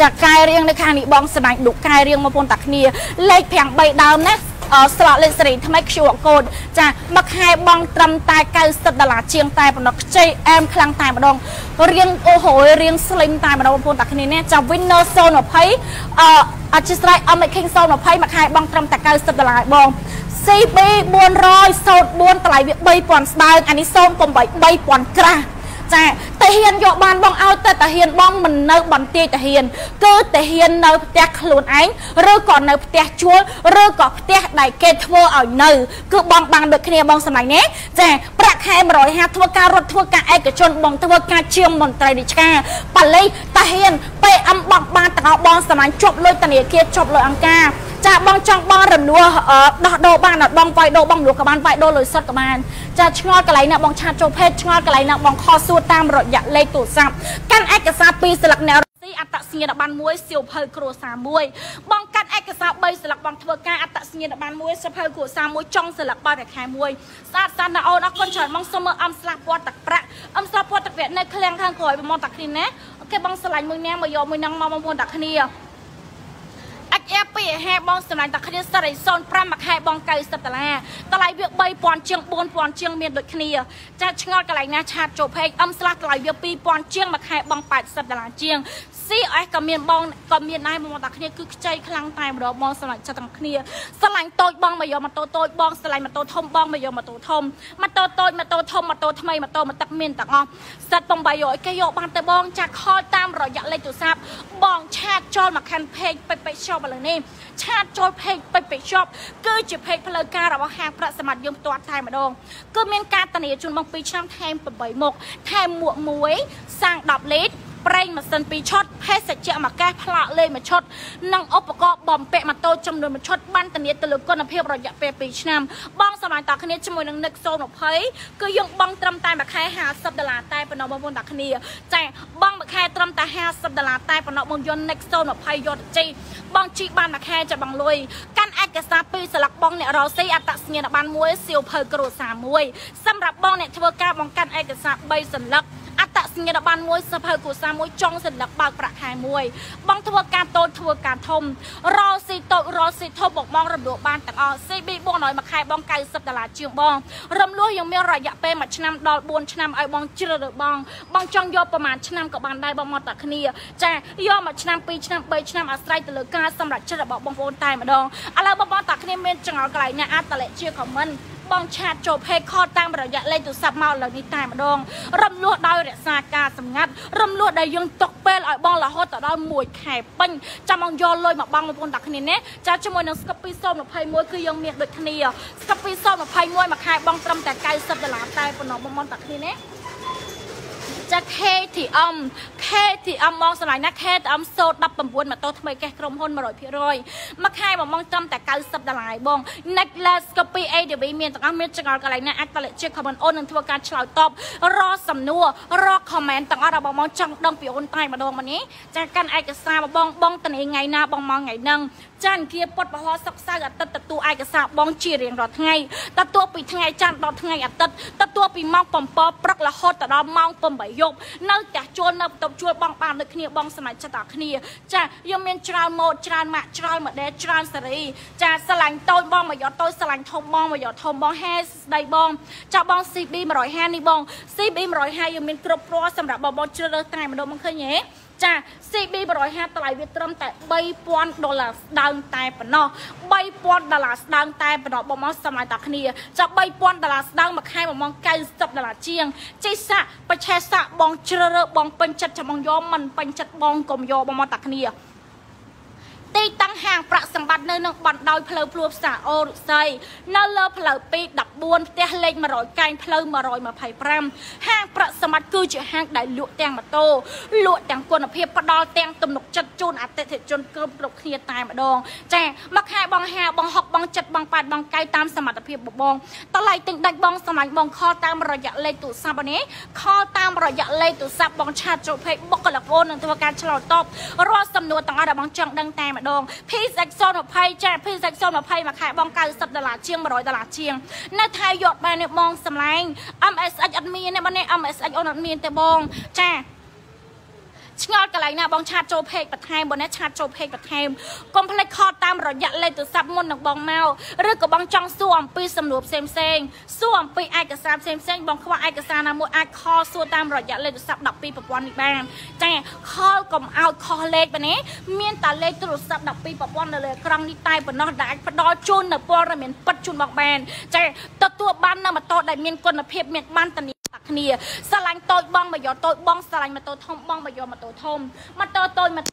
ចាកែរៀងនៅខាងនេះបងស្ដាច់ឌុកកែរៀងមកពន្ធតាគ្នាលេខ5 3ដើមណា ស្លាកលេខសេរីថ្មី QR code ចាមួយខែបងត្រឹមតែ90ដុល្លារជាងតែប៉ុណ្ណោះខ្ចីអែមខ្លាំងតែម្ដងរៀងអូហូយរៀង slim តែម្ដងបងប្អូនតាគ្នានេះចា Winner 020អអធិស្ឋាន Omnic King 020មួយខែបងត្រឹមតែ90ដុល្លារបង CB 400 04តម្លៃវា3000ស្ដើងអានេះ0.8 3000ក្រាស់ចាតាហ៊ានយកបានបងឲ្យតែតាហ៊ានបងមិននៅបន្ទាយតាហ៊ានគឺតាហ៊ាននៅផ្ទះខ្លួនឯងឬក៏នៅផ្ទះជួលឬក៏ផ្ទះ ដែលគេធ្វើឲ្យនៅគឺបងបានដូចគ្នាបងសម្លាញ់នេះចាប្រាក់ខែ150ធ្វើការរត់ធ្វើការឯកជនបងធ្វើការជាមន្ត្រីរាជការបល័យតាហ៊ាន PM បងបានទាំងអស់បងសម្លាញ់ជប់លុយធនាគារជប់លុយអង្គការចាបងចង់បងរំលោះដោះដូរបានអត់បងវាយដូរបងរំលោះក៏បានវាយដូរលុយសុទ្ធក៏បានចាឆ្ងល់កន្លែងណាបងឆាតចូលភេទឆ្ងល់កន្លែងណាបងខសួរតាមរយៈលេខទូរស័ព្ទកាន់ឯកសារពីរស្លឹកអ្នកស៊ី អត្តសញ្ញាណប័ណ្ណមួយសៀវភៅគ្រួសារមួយបងកាត់ឯកសារ3ស្លឹកបងធ្វើការអត្តសញ្ញាណប័ណ្ណមួយសៀវភៅគ្រួសារមួយចុងស្លឹកបាយខែមួយស្អាតស្អាតណាអូនអរគុណច្រើនបងសុំមើលអំស្លាប់ពណ៌ទឹកប្រាក់អំស្លាប់ពណ៌ទឹកប្រាក់នៅឃ្លាំងខាងក្រោយបងតាគ្នាណាអូខេបងឆ្លាញ់មួយណាមកយកមួយហ្នឹងមកបងប្អូនតាគ្នាអាចអែពីហែបងសម្លាញ់តាគ្នាសិរី05មួយខែបង90ដុល្លារតម្លៃវា3000ជាង4000ជាងមានដូចគ្នាចាឆ្ងល់កន្លែងណាឆាតចូលពេកអឹមស្លាស់តម្លៃវា2000ជាងមួយខែបង80ដុល្លារជាង COS ក៏មានបងក៏មានដែរបងតាគ្នាគឺខ្ចីខ្លាំងតែម្ដងបងស្រឡាញ់ចិត្តទាំងគ្នាស្រឡាញ់តូចបងមកយកម៉ូតូតូចបងស្រឡាញ់ម៉ូតូធំបងមកយកម៉ូតូធំម៉ូតូតូចម៉ូតូធំម៉ូតូថ្មីម៉ូតូមកទឹកមានទាំងអស់សិតបងបាយយកគេយកបានទៅបងចាក់ខលតាមរយៈលេខទូរស័ព្ទបងឆាតចូលមកខាន់ page ពេពេ shop ឥឡូវនេះឆាតចូល page ពេពេ shop គឺជា page ផ្លូវការរបស់ហាងប្រាក់សម្បត្តិយើងផ្ទាល់តែម្ដងគឺមានការធានាជូនបង2ឆ្នាំថែម8មុខថែមមួកមួយសាំង10លីត្រ ប្រេងម៉ាស៊ីន2ឈុតភេសជ្ជៈមួយកេះផ្លាកលេខមួយឈុតនិងឧបករណ៍បំពាក់ម៉ូតូចំនួនមួយឈុតបានធានាទៅលើគុណភាពរយៈពេល2ឆ្នាំបងសម្រាប់តគ្នាជាមួយនឹង Nix 020គឺយើងបងត្រឹមតែមួយខែ50ដុល្លារតែប៉ុណ្ណោះបងប្អូនតគ្នាចាបងមួយខែត្រឹមតែ50ដុល្លារតែប៉ុណ្ណោះបងយន្ត Nix 020យកទៅជីបងជីបានមួយខែចាំបងលុយកាន់ឯកសារពីរស្លឹកបងអ្នករស៊ីអត្តសញ្ញាណប័ណ្ណមួយសៀវភៅគ្រួសារមួយសម្រាប់បងអ្នកធ្វើការបងកាន់ឯកសារ3សន្លឹក អត្តសញ្ញាណប័ណ្ណមួយសភៅគ្រួសារមួយចុងសន្លឹកបើកប្រាក់ខែមួយ បងធ្វើការតូចធ្វើការធំរកស៊ីតូចរកស៊ីធំបងបងរំលោះបានទាំងអស់ CB បងឲ្យមួយខែបង90ដុល្លារជាងបងរំលោះយើងមានរយៈពេល1ឆ្នាំដល់4ឆ្នាំឲ្យបងជ្រើសរើសបង បងចង់យកប្រហែលឆ្នាំក៏បានដែរបងមកតាគ្នា ចាយកមួយឆ្នាំ2ឆ្នាំ3ឆ្នាំអាស្រ័យទៅលើការសម្រេចចិត្តរបស់បងប្អូនតែម្ដងឥឡូវបងប្អូនតាគ្នាមានចង្អុលកន្លែងណាអាចតលេជា comment បងឆាតចូលផេកខលតាមរយៈលេខទូរស័ព្ទមកលើនេះតែម្ដង រំលោះដោយរក្សាការសម្ងាត់រំលោះដែលយើងຕົកពេលឲ្យបងរហូតដល់1ខែពេញចាំបងយកលុយមកបងបងប្អូនតាគ្នាណាចាជាមួយនឹងស្កពី021គឺយើងមានដូចគ្នាស្កពី021មួយខែបងត្រឹមតែ90ដុល្លារតែប៉ុណ្ណោះបងប្អូនតាគ្នាណា ចា KTM KTM មកសម្លាញ់ណា KTM សូត្រ19ម៉ូតូថ្មីកេះក្រុមហ៊ុន100%មួយខែមកមកត្រឹមតែ90ដុល្លារឯងបង Necklace Copy ADV មានទាំងអស់មានចង្អុលកន្លែងណាអាចតលេជា comment អូននឹងធ្វើការឆ្លើយតបរកសំណួររក comment ទាំងអស់របស់បងចង់ដឹងពីអូនតែម្ដងមកនេះចាកាន់ឯកសារបងបងតនីថ្ងៃណាបងមកថ្ងៃហ្នឹងចានគៀពុតបហោសុកសៅអាទិត្យទទួលឯកសារបងជារៀងរាល់ថ្ងៃទទួលពីថ្ងៃច័ន្ទដល់ថ្ងៃអាទិត្យទទួលពីម៉ោង7ព្រឹករហូតដល់ម៉ោង8យប់នៅផ្ទះជួលនៅបន្ទប់ជួលបងបានដូចគ្នាបងសម្រាប់ចិត្តដល់គ្នា ចាយើងមានច្រើនម៉ូតច្រើនម៉ាក់ច្រើនម៉ូដែលច្រើនសេរី ចាស្រឡាញ់តូចបងមកយកតូចស្រឡាញ់ធំបងមកយកធំបងហែស្ដីបងចាបង CB 150នេះបង CB 150យើងមានគ្រប់គ្រាន់សម្រាប់បងបងជ្រើសរើសតែម្ដងមកឃើញទេ ចា CB 150តម្លៃវាត្រឹមតែ3000ដុល្លារស្ដើងតែប៉ុណ្ណោះ3000ដុល្លារស្ដើងតែប៉ុណ្ណោះបងមកសម្រាប់តាគ្នាចា3000ដុល្លារស្ដើងមួយខែមួយម៉ោង90ដុល្លារជាងចេះសាក់បច្ឆេសាក់បងជ្រើសរើសបងពេញចិត្តចាំបងយកមិនពេញចិត្តបងកុំយកបងមកតាគ្នា ទីតាំងហាងប្រាក់សម្បត្តិនៅនឹងបណ្ដោយផ្លូវភ្លួផ្សារអូរុស័យនៅលើផ្លូវ2 14ផ្ទះលេខ100កែងផ្លូវ125ហាងប្រាក់សម្បត្តិគឺជាហាងដែលលក់ទាំងម៉ូតូលក់ទាំងគុណភាពផ្ដល់ទាំងទំនុកចិត្តជូនអតិថិជនគ្រប់គ្រប់គ្នាតែម្ដង ចាមួយខែបង5បង6បង7បង8បង9តាមសមត្ថភាពបងតម្លៃទិញដាច់បងសម្លាញ់បងខលតាមរយៈលេខទូរស័ព្ទនេះខលតាមរយៈលេខទូរស័ព្ទបងឆាតចូលពេកបុគ្គលិកអូននឹងធ្វើការឆ្លើយតបរាល់សំណួរទាំងអស់ដែលបងចង់ដឹងតែម្ដង PX020 ចា PX020 មួយខែបង90ដុល្លារជាង100ដុល្លារជាងនៅថៃយកបាននេះបងសម្លែង MSH អត់មានទេបងនេះ MSH អូនអត់មានទេបងចា ឆ្ងល់កន្លែងណាបងឆាតចូល page បន្ថែមបងណាឆាតចូល page បន្ថែមកុំភ្លេចខលតាមរយៈលេខទូរស័ព្ទមុននឹងបងមកឬក៏បងចង់សួរអំពីសំណួរផ្សេងផ្សេងសួរអំពីឯកសារផ្សេងផ្សេងបងខ្វះឯកសារណាមួយអាចខលសួរតាមរយៈលេខទូរស័ព្ទ12ប្រព័ន្ធនេះបានចាខលកុំអោតខុសលេខបងណាមានតែលេខទូរស័ព្ទ12ប្រព័ន្ធនៅលើអក្រង់នេះតែប៉ុណ្ណោះដែលអាចផ្ដល់ជូននៅព័ត៌មានពិតជូនមកបានចាទទួលបាននៅម៉ូតូដែលមានគុណភាពមានបានតា គ្នាស្រឡាញ់តូចបងមកយកតូចបងស្រឡាញ់ម៉ូតូធំបងមកយកម៉ូតូធំម៉ូតូតូចម៉ូតូ